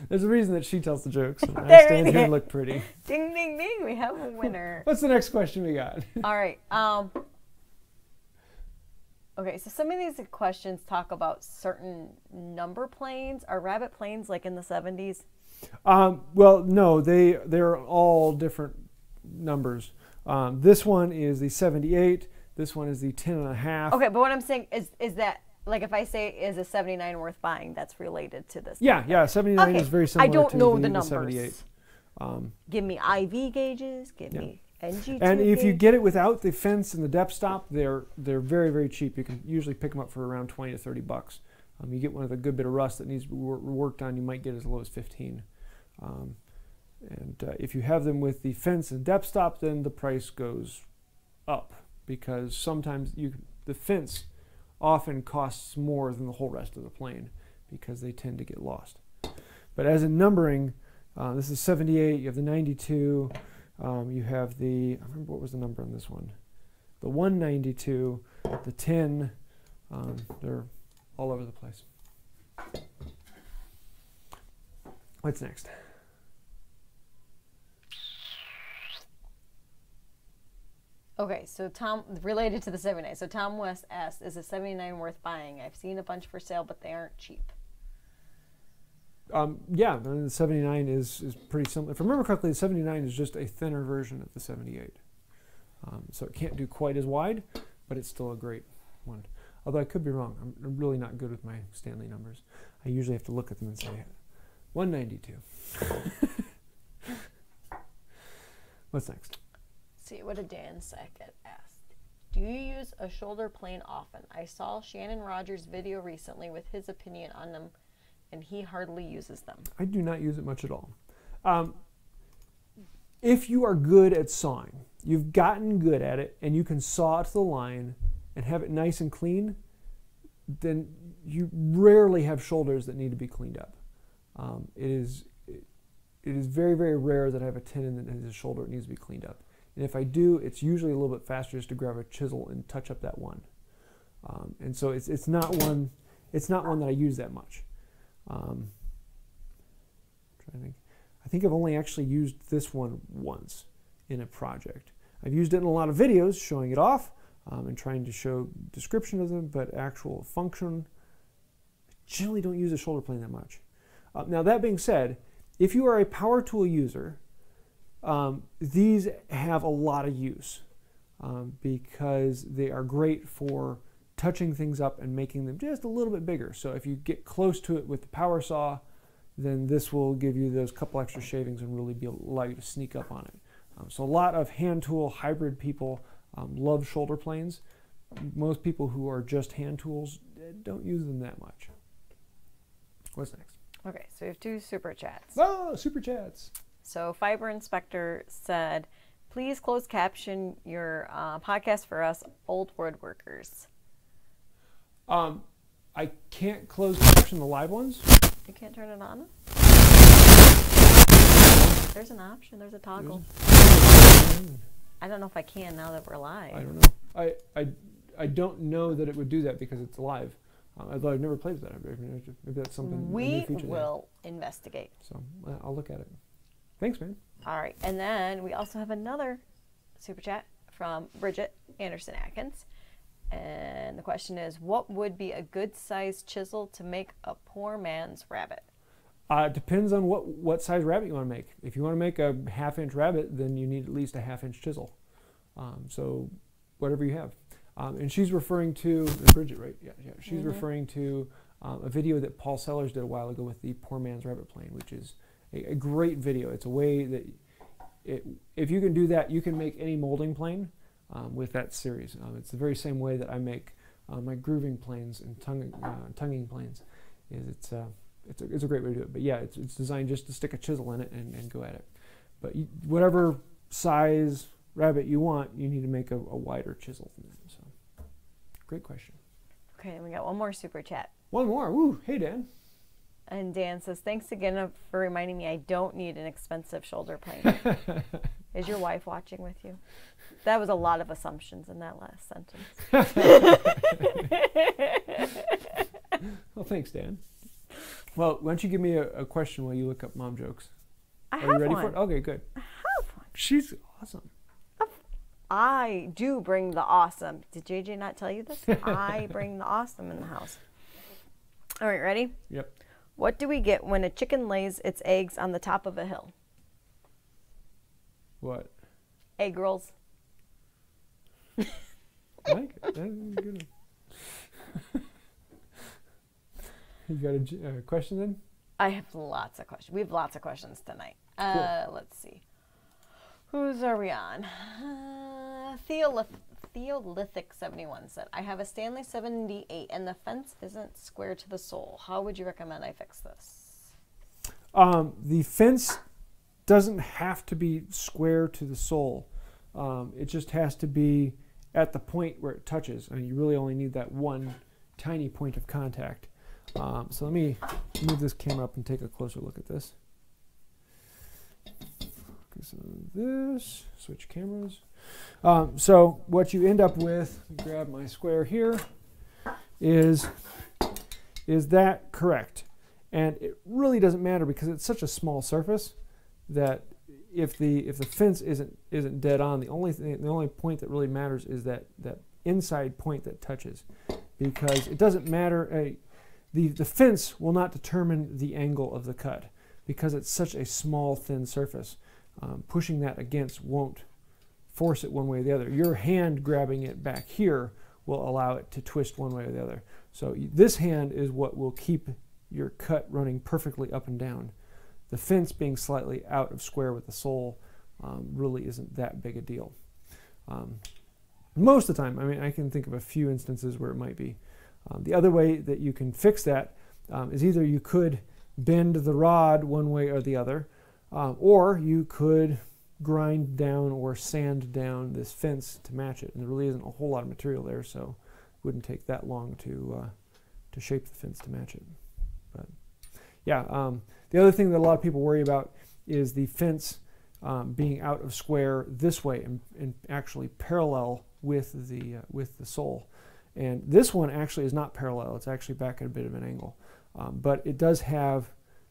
There's a reason that she tells the jokes. And [LAUGHS] I stand here and look pretty. [LAUGHS] ding, ding, ding. We have a [LAUGHS] winner. What's the next question we got? All right. Um, okay, so some of these questions talk about certain number planes. Are rabbet planes like in the 70s? Um, well, no, they they're all different numbers. Um, this one is the 78. This one is the 10 and a half. Okay, but what I'm saying is, is that like if I say is a 79 worth buying, that's related to this. Yeah, yeah. 79 Okay, is very similar. I don't to know the, the numbers. Um, Give me IV gauges. Give Yeah. me NG. and if you get it without the fence and the depth stop, they're they're very very cheap. You can usually pick them up for around 20 to 30 bucks. Um, you get one with a good bit of rust that needs to be wor- worked on, you might get as low as 15. Um, and uh, if you have them with the fence and depth stop, then the price goes up because sometimes you the fence often costs more than the whole rest of the plane because they tend to get lost. But as in numbering, uh, this is 78. You have the 92. Um, you have the I remember what was the number on this one, the 192, the 10. Um, they're all over the place. What's next? Okay, so Tom, related to the 79. So Tom West asked, is a 79 worth buying? I've seen a bunch for sale, but they aren't cheap. Um, yeah, the 79 is, is pretty similar. If I remember correctly, the 79 is just a thinner version of the 78. Um, so it can't do quite as wide, but it's still a great one. Although I could be wrong. I'm I'm really not good with my Stanley numbers. I usually have to look at them and say 192. [LAUGHS] What's next? See, what did Dan Sackett ask? Do you use a shoulder plane often? I saw Shannon Rogers' video recently with his opinion on them, and he hardly uses them. I do not use it much at all. Um, if you are good at sawing, you've gotten good at it, and you can saw to the line and have it nice and clean, then you rarely have shoulders that need to be cleaned up. Um, it is it, it is very very rare that I have a tenon that has a shoulder that needs to be cleaned up. And if I do, it's usually a little bit faster just to grab a chisel and touch up that one. Um, and so it's, it's not one it's not one that I use that much. Um, trying to think. I think I've only actually used this one once in a project. I've used it in a lot of videos showing it off um, and trying to show description of them, but actual function, I generally don't use a shoulder plane that much. Uh, now that being said, if you are a power tool user, um, these have a lot of use um, because they are great for touching things up and making them just a little bit bigger. So if you get close to it with the power saw, then this will give you those couple extra shavings and really be allow you to sneak up on it. Um, so a lot of hand tool hybrid people um, love shoulder planes. Most people who are just hand tools eh, don't use them that much. What's next? Okay, so we have two super chats. Oh, super chats. So Fiber Inspector said, please close caption your uh, podcast for us old woodworkers. Um, I can't close caption the live ones. You can't turn it on? There's an option. There's a toggle. I don't know if I can now that we're live. I don't know. I, I, I don't know that it would do that because it's live. Uh, although I've never played with that. Maybe, maybe that's something. we feature they have. will investigate. So uh, I'll look at it. Thanks, man. All right, and then we also have another super chat from Brigette Anderson Atkins. And the question is, what would be a good sized chisel to make a poor man's rabbet? Uh, it depends on what what size rabbet you want to make. If you want to make a half inch rabbet, then you need at least a half inch chisel. Um, so whatever you have. Um, and she's referring to Bridget, right? Yeah, yeah. She's referring to um, a video that Paul Sellers did a while ago with the poor man's rabbet plane, which is a, a great video. It's a way that it, if you can do that, you can make any molding plane um, with that series. Um, it's the very same way that I make uh, my grooving planes and tonguing, uh, tonguing planes. Is it's uh, it's a, it's a great way to do it. But yeah, it's, it's designed just to stick a chisel in it and, and go at it. But you, whatever size rabbet you want, you need to make a, a wider chisel than that. So, great question. Okay, and we got one more super chat. One more. Woo! Hey Dan. And Dan says, Thanks again for reminding me I don't need an expensive shoulder plane. [LAUGHS] is your wife watching with you? That was a lot of assumptions in that last sentence. [LAUGHS] Well, thanks, Dan. Well, why don't you give me a, a question while you look up mom jokes? I Are have you ready one. for it? Okay, good. I have one. She's awesome. I do bring the awesome. Did JJ not tell you this? [LAUGHS] I bring the awesome in the house. All right, ready? Yep. What do we get when a chicken lays its eggs on the top of a hill? What? Egg rolls. I like it. That's good [LAUGHS] you got a uh, question then? I have lots of questions. We have lots of questions tonight. Uh, let's see. Whose are we on? Uh, Theolith- Theolithic 71 said, I have a Stanley 78 and the fence isn't square to the sole. How would you recommend I fix this? Um, the fence doesn't have to be square to the sole. Um, it just has to be at the point where it touches. I mean, you really only need that one tiny point of contact. Um, so let me move this camera up and take a closer look at this. Focus on this, switch cameras. Um, so what you end up with, grab my square here, is, is that correct? And it really doesn't matter because it's such a small surface that if the if the fence isn't isn't dead on, the only thing, the only point that really matters is that that inside point that touches, because it doesn't matter. Uh, the the fence will not determine the angle of the cut because it's such a small thin surface. Um, pushing that against won't force it one way or the other. Your hand grabbing it back here will allow it to twist one way or the other. So this hand is what will keep your cut running perfectly up and down. The fence being slightly out of square with the sole um, really isn't that big a deal. Um, most of the time, I mean, I can think of a few instances where it might be. Um, the other way that you can fix that um, is either you could bend the rod one way or the other, um, or you could grind down or sand down this fence to match it. And there really isn't a whole lot of material there, so it wouldn't take that long to, uh, to shape the fence to match it. But yeah, um, the other thing that a lot of people worry about is the fence um, being out of square this way and, and actually parallel with the, uh, with the sole. And this one actually is not parallel. It's actually back at a bit of an angle. Um, but it does have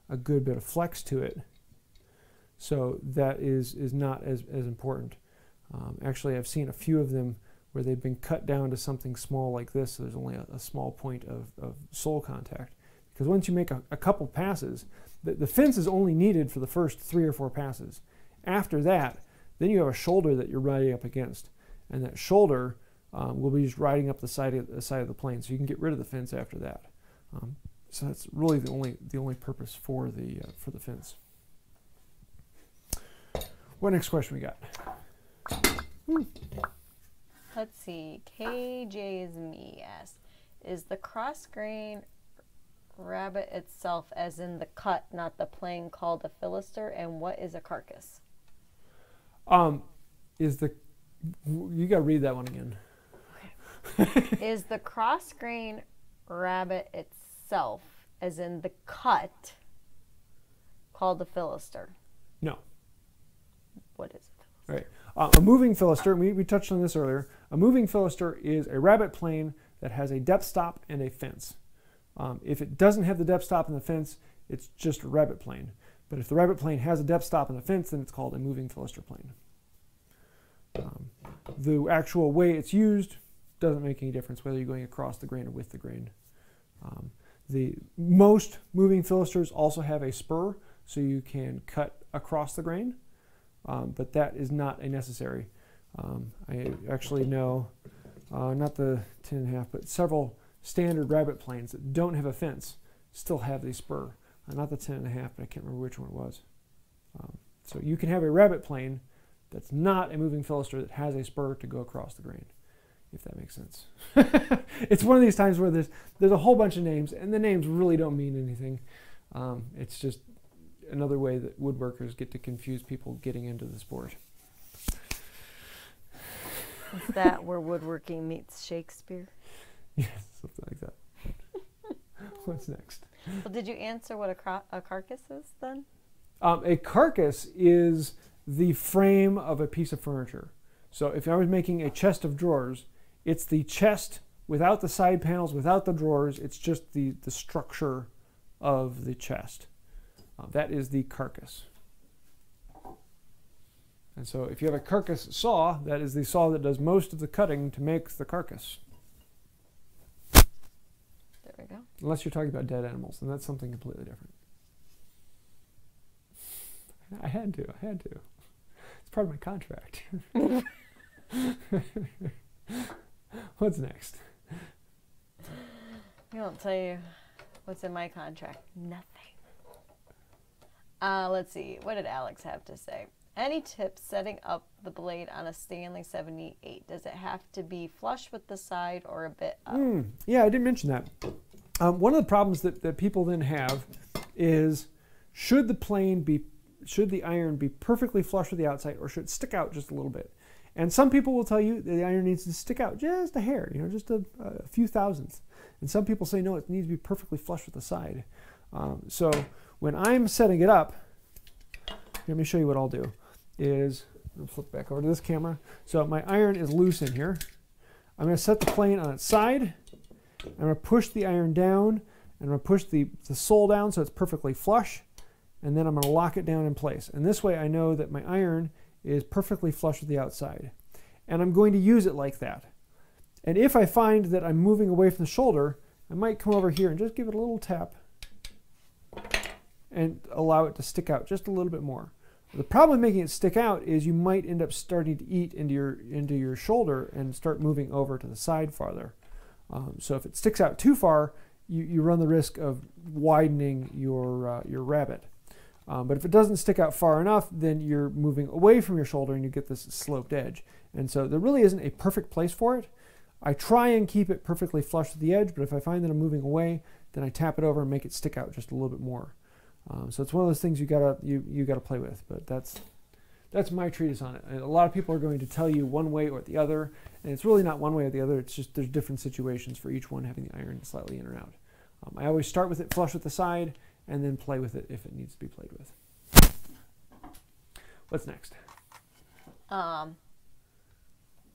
a good bit of flex to it. So that is, is not as, as important. Um, actually, I've seen a few of them where they've been cut down to something small like this. So there's only a, a small point of, of sole contact. Because once you make a, a couple passes, the, the fence is only needed for the first three or four passes. After that, then you have a shoulder that you're riding up against. And that shoulder um, will be just riding up the side of the side of the plane. So you can get rid of the fence after that. Um, so that's really the only the only purpose for the uh, for the fence. What next question we got? Hmm. Let's see. KJ's me asked, is the cross grain rabbet itself, as in the cut, not the plane, called a fillister? And what is a carcass? Um, is the you got to read that one again. [LAUGHS] is the cross grain rabbet itself, as in the cut, called a fillister? What is it? Right. Uh, a moving fillister, we, we touched on this earlier. A moving fillister is a rabbet plane that has a depth stop and a fence. Um, if it doesn't have the depth stop and the fence, it's just a rabbet plane. But if the rabbet plane has a depth stop and a fence, then it's called a moving fillister plane. Um, the actual way it's used doesn't make any difference whether you're going across the grain or with the grain. Um, the most moving fillisters also have a spur, so you can cut across the grain, um, but that is not a necessary. Um, I actually know, uh, not the 10 and a half, but several standard rabbet planes that don't have a fence still have the spur. Uh, not the 10 and a half, but I can't remember which one it was. Um, so you can have a rabbet plane that's not a moving fillister that has a spur to go across the grain if that makes sense. [LAUGHS] it's one of these times where there's there's a whole bunch of names, and the names really don't mean anything. Um, it's just another way that woodworkers get to confuse people getting into the sport. Is that where woodworking meets Shakespeare? [LAUGHS] Yes, something like that. [LAUGHS] What's next? Well, did you answer what a, a carcass is then? Um, a carcass is the frame of a piece of furniture. So if I was making a chest of drawers, it's the chest without the side panels, without the drawers. It's just the, the structure of the chest. Uh, that is the carcass. And so if you have a carcass saw, that is the saw that does most of the cutting to make the carcass. There we go. Unless you're talking about dead animals, and that's something completely different. I had to. I had to. It's part of my contract. [LAUGHS] What's next? I won't tell you what's in my contract. Nothing. Uh, let's see. What did Alex have to say? Any tips setting up the blade on a Stanley 78? Does it have to be flush with the side or a bit up? Mm, yeah, I didn't mention that. Um, one of the problems that, that people then have is should the plane be, should the iron be perfectly flush with the outside or should it stick out just a little bit? And some people will tell you the iron needs to stick out just a hair, you know, just a, a few thousandths. And some people say no, it needs to be perfectly flush with the side. Um, so when I'm setting it up, let me show you what I'll do. Is I'll flip back over to this camera. So my iron is loose in here. I'm going to set the plane on its side. I'm going to push the iron down. And I'm going to push the, the sole down so it's perfectly flush. And then I'm going to lock it down in place. And this way I know that my iron is perfectly flush with the outside. And I'm going to use it like that. And if I find that I'm moving away from the shoulder, I might come over here and just give it a little tap and allow it to stick out just a little bit more. The problem with making it stick out is you might end up starting to eat into your into your shoulder and start moving over to the side farther. Um, so if it sticks out too far, you, you run the risk of widening your uh, your rabbet. Um, but if it doesn't stick out far enough, then you're moving away from your shoulder and you get this sloped edge. And so there really isn't a perfect place for it. I try and keep it perfectly flush with the edge, but if I find that I'm moving away, then I tap it over and make it stick out just a little bit more. Um, so it's one of those things you gotta you you gotta play with. But that's that's my treatise on it. And a lot of people are going to tell you one way or the other, and it's really not one way or the other. It's just there's different situations for each one having the iron slightly in or out. Um, I always start with it flush with the side, and then play with it if it needs to be played with. What's next? Um,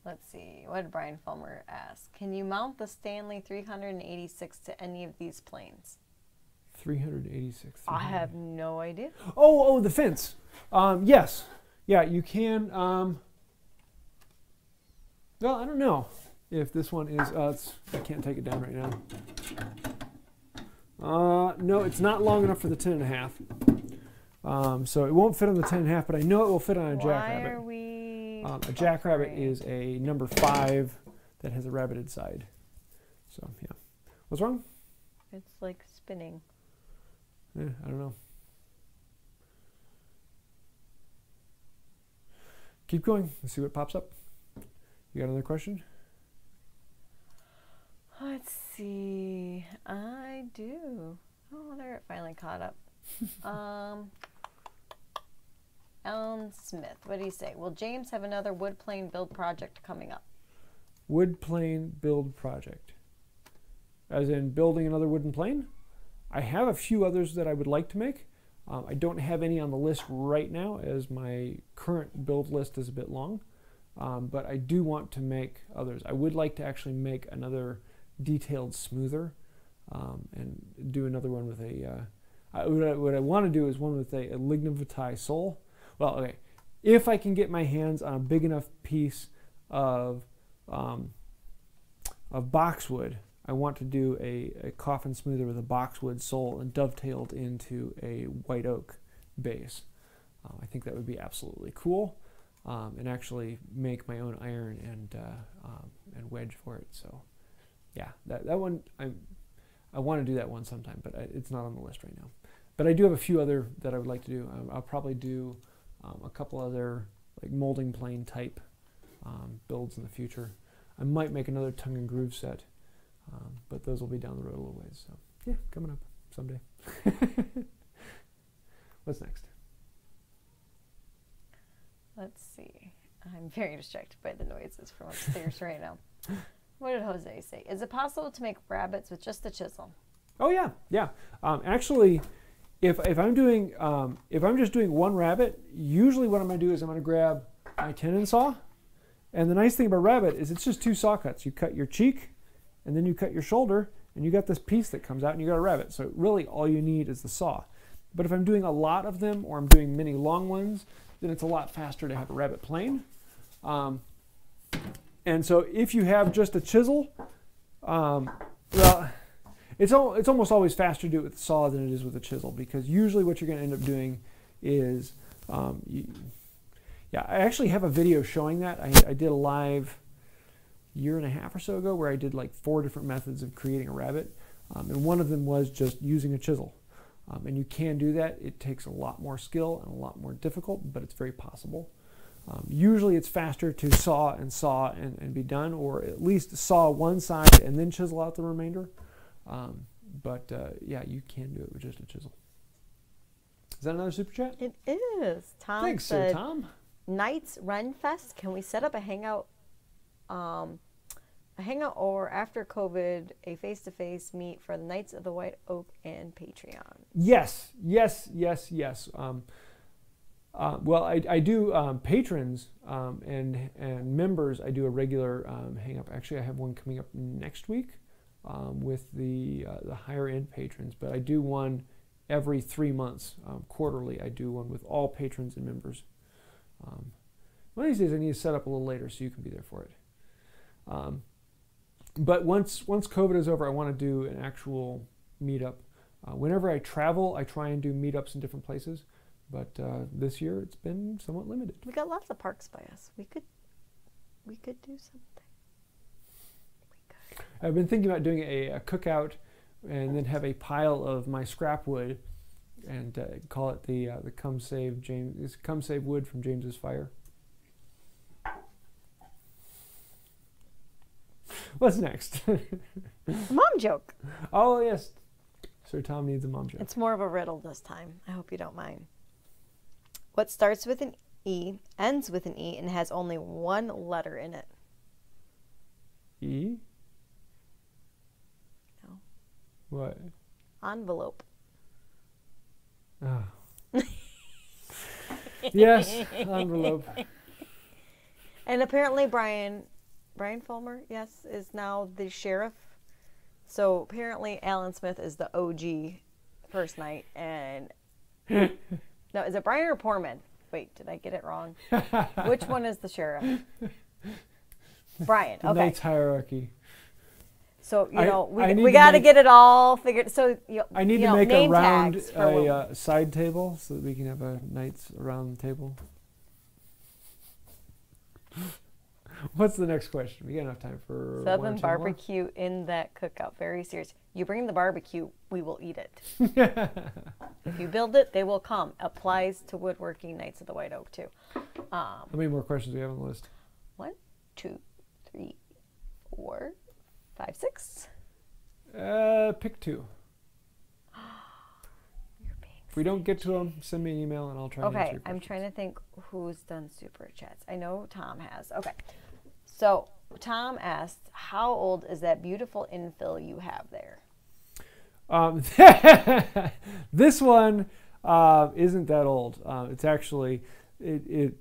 let's see. What did Bryan Fulmer ask? Can you mount the Stanley 386 to any of these planes? 386. I have no idea. Oh, oh, the fence. Um, yes. Yeah, you can. Um, well, I don't know if this one is. Uh, I can't take it down right now. Uh, no, it's not long enough for the 10 and a half. Um, so it won't fit on the 10 and a half, but I know it will fit on a Why jackrabbit. are we? Um, a jackrabbit is a number five that has a rabbeted side. So, yeah. What's wrong? It's like spinning. Eh, I don't know. Keep going. Let's see what pops up. You got another question? Let's see. I do. Oh, there it finally caught up. [LAUGHS] um, Alan Smith. What do you say? Will James have another wood plane build project coming up? Wood plane build project. As in building another wooden plane? I have a few others that I would like to make. Um, I don't have any on the list right now as my current build list is a bit long. Um, but I do want to make others. I would like to actually make another detailed smoother um, and do another one with a. Uh, I, what, I, what I want to do is one with a, a lignum vitae sole. Well, okay, if I can get my hands on a big enough piece of um, of boxwood, I want to do a, a coffin smoother with a boxwood sole and dovetailed into a white oak base. Uh, I think that would be absolutely cool, um, and actually make my own iron and uh, um, and wedge for it. So, yeah, that that one I I want to do that one sometime, but I, it's not on the list right now. But I do have a few other that I would like to do. Um, I'll probably do um, a couple other like molding plane type um, builds in the future. I might make another tongue and groove set, um, but those will be down the road a little ways. So yeah, coming up someday. [LAUGHS] What's next? Let's see. I'm very distracted by the noises from upstairs right now. [LAUGHS] What did Jose say? Is it possible to make rabbets with just a chisel? Oh yeah, yeah. Um, actually, if if I'm doing um, if I'm just doing one rabbet, usually what I'm going to do is I'm going to grab my tenon saw, and the nice thing about rabbet is it's just two saw cuts. You cut your cheek, and then you cut your shoulder, and you got this piece that comes out, and you got a rabbet. So really, all you need is the saw. But if I'm doing a lot of them, or I'm doing many long ones, then it's a lot faster to have a rabbet plane. Um, and so if you have just a chisel, um, well, it's al- it's almost always faster to do it with the saw than it is with a chisel because usually what you're going to end up doing is, um, you, yeah, I actually have a video showing that. I, I did a live year and a half or so ago where I did like four different methods of creating a rabbet, um, and one of them was just using a chisel. Um, and you can do that. It takes a lot more skill and a lot more difficult, but it's very possible. Um, usually it's faster to saw and saw and, and be done, or at least saw one side and then chisel out the remainder. Um, but uh, yeah, you can do it with just a chisel. Is that another super chat? It is. Tom Thanks, said, Sir Tom. Knights Run Fest. Can we set up a hangout? Um, a hangout or after COVID, a face-to-face meet for the Knights of the White Oak and Patreon. Yes, yes, yes, yes. Um, uh, well, I, I do um, patrons um, and and members. I do a regular um, hang up. Actually, I have one coming up next week um, with the uh, the higher end patrons. But I do one every three months, um, quarterly. I do one with all patrons and members. Um, one of these days, I need to set up a little later so you can be there for it. Um, but once once COVID is over, I want to do an actual meetup. Uh, whenever I travel, I try and do meetups in different places. But uh, this year, it's been somewhat limited. We got lots of parks by us. We could, we could do something. We could. I've been thinking about doing a, a cookout, and then have a pile of my scrap wood, and uh, call it the uh, the Come Save James Come Save Wood from James's Fire. What's next? Mom joke. oh yes, Sir Tom needs a mom joke. It's more of a riddle this time. I hope you don't mind. What starts with an E, ends with an E, and has only one letter in it? E. No. What? Envelope. Ah. [LAUGHS] yes, envelope. And apparently Bryan Bryan Fulmer, yes, is now the sheriff. So apparently Alan Smith is the OG first night and [LAUGHS] No, is it Bryan or Poorman? Wait, did I get it wrong? [LAUGHS] Which one is the sheriff? Bryan. The Okay. knight's hierarchy. So you I- know we, we got to get it all figured. So you, I need you to know, make a round a uh, side table so that we can have a knights around the table. [LAUGHS] What's the next question? We got enough time for Southern two more? barbecue in that cookout. Very serious. You bring the barbecue, we will eat it. [LAUGHS] if you build it, they will come. Applies to woodworking Knights of the White Oak too. Um, How many more questions do we have on the list? one, two, three, four, five, six. Uh, pick two. [GASPS] If we don't get to them, send me an email and I'll try Okay, I'm trying to think who's done super chats. I know Tom has. Okay. So Tom asked, How old is that beautiful infill you have there? Um, [LAUGHS] this one uh, isn't that old. Uh, it's actually it, it.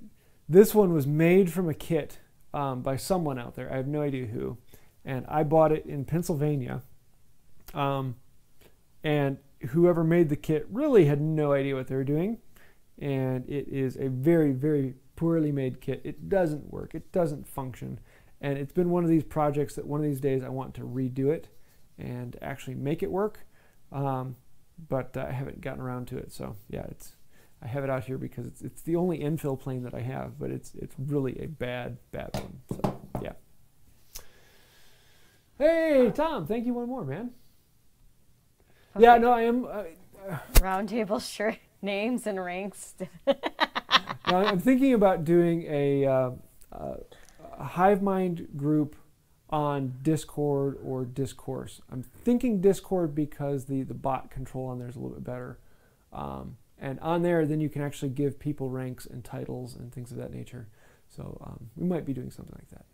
This one was made from a kit um, by someone out there. I have no idea who, and I bought it in Pennsylvania. Um, and whoever made the kit really had no idea what they were doing, and it is a very very poorly made kit. It doesn't work. It doesn't function, and it's been one of these projects that one of these days I want to redo it and actually make it work. Um, but I haven't gotten around to it. So yeah, it's I have it out here because it's it's the only infill plane that I have, but it's it's really a bad bad one. So yeah. Hey Tom, thank you one more man. Yeah, no, I am. Uh, Roundtable [LAUGHS] shirt names and ranks. [LAUGHS] no, I'm thinking about doing a, uh, uh, a hive mind group on Discord or Discourse. I'm thinking Discord because the, the bot control on there is a little bit better. Um, and on there, then you can actually give people ranks and titles and things of that nature. So um, we might be doing something like that.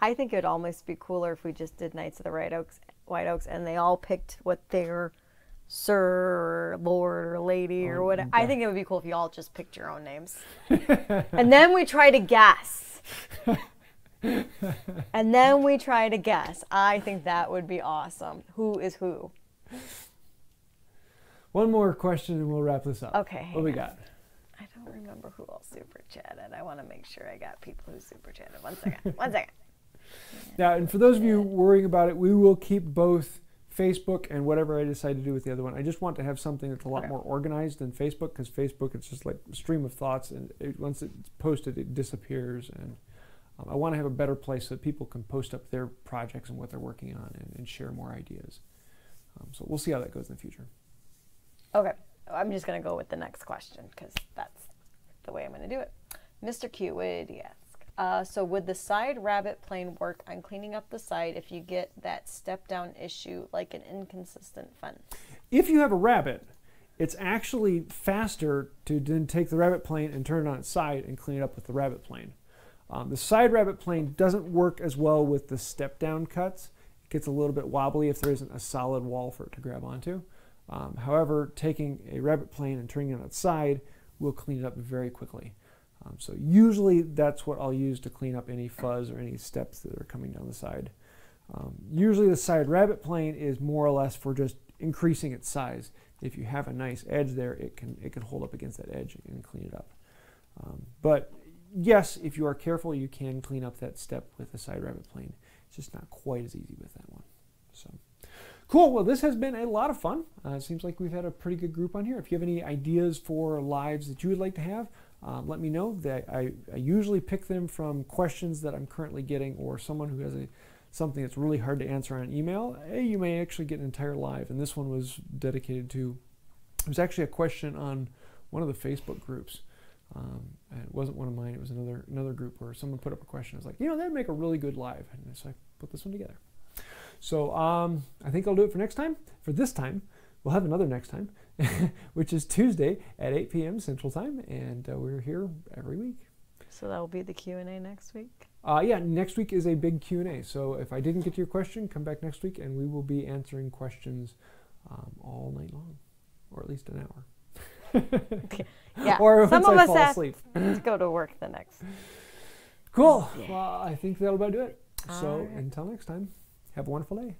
I think it would almost be cooler if we just did Knights of the White Oaks, White Oaks, and they all picked what their sir or lord or lady or Oh, whatever. I think it would be cool if you all just picked your own names, [LAUGHS] and then we try to guess. [LAUGHS] and then we try to guess. I think that would be awesome. Who is who? One more question and we'll wrap this up. Okay, What we got? I don't remember who all super chatted. I want to make sure I got people who super chatted. One second. One second. [LAUGHS] Now, and for those of you worrying about it, we will keep both Facebook and whatever I decide to do with the other one. I just want to have something that's a lot Okay. more organized than Facebook because Facebook it's just like a stream of thoughts, and it, once it's posted, it disappears. And um, I want to have a better place so that people can post up their projects and what they're working on and, and share more ideas. Um, so we'll see how that goes in the future. Okay, I'm just gonna go with the next question because that's the way I'm gonna do it. Mr. Q, what did he ask? Uh, so would the side rabbet plane work on cleaning up the side if you get that step down issue like an inconsistent fence? If you have a rabbet, it's actually faster to then take the rabbet plane and turn it on its side and clean it up with the rabbet plane. Um, the side rabbet plane doesn't work as well with the step down cuts. It gets a little bit wobbly if there isn't a solid wall for it to grab onto. Um, however, taking a rabbet plane and turning it on its side will clean it up very quickly. Um, so usually that's what I'll use to clean up any fuzz or any steps that are coming down the side. Um, usually the side rabbet plane is more or less for just increasing its size. If you have a nice edge there, it can, it can hold up against that edge and clean it up. Um, but yes, if you are careful, you can clean up that step with a side rabbet plane. It's just not quite as easy with that one. So. Cool. Well, this has been a lot of fun. Uh, it seems like we've had a pretty good group on here. If you have any ideas for lives that you would like to have, um, let me know. That I, I, usually pick them from questions that I'm currently getting or someone who has a something that's really hard to answer on email. Hey, you may actually get an entire live. And this one was dedicated to. It was actually a question on one of the Facebook groups. Um, it wasn't one of mine. It was another another group where someone put up a question. I was like, you know, that'd make a really good live, and so I put this one together. So um, I think I'll do it for next time. For this time, we'll have another next time, [LAUGHS] which is Tuesday at 8 p.m. Central Time, and uh, we're here every week. So that will be the Q and A next week. Uh, yeah, next week is a big Q and A. So if I didn't get to your question, come back next week, and we will be answering questions um, all night long, or at least an hour. [LAUGHS] okay. Yeah. or some of us fall have asleep. to go to work the next. [LAUGHS] Cool. Well, I think that'll about do it. All so right. until next time, have a wonderful day.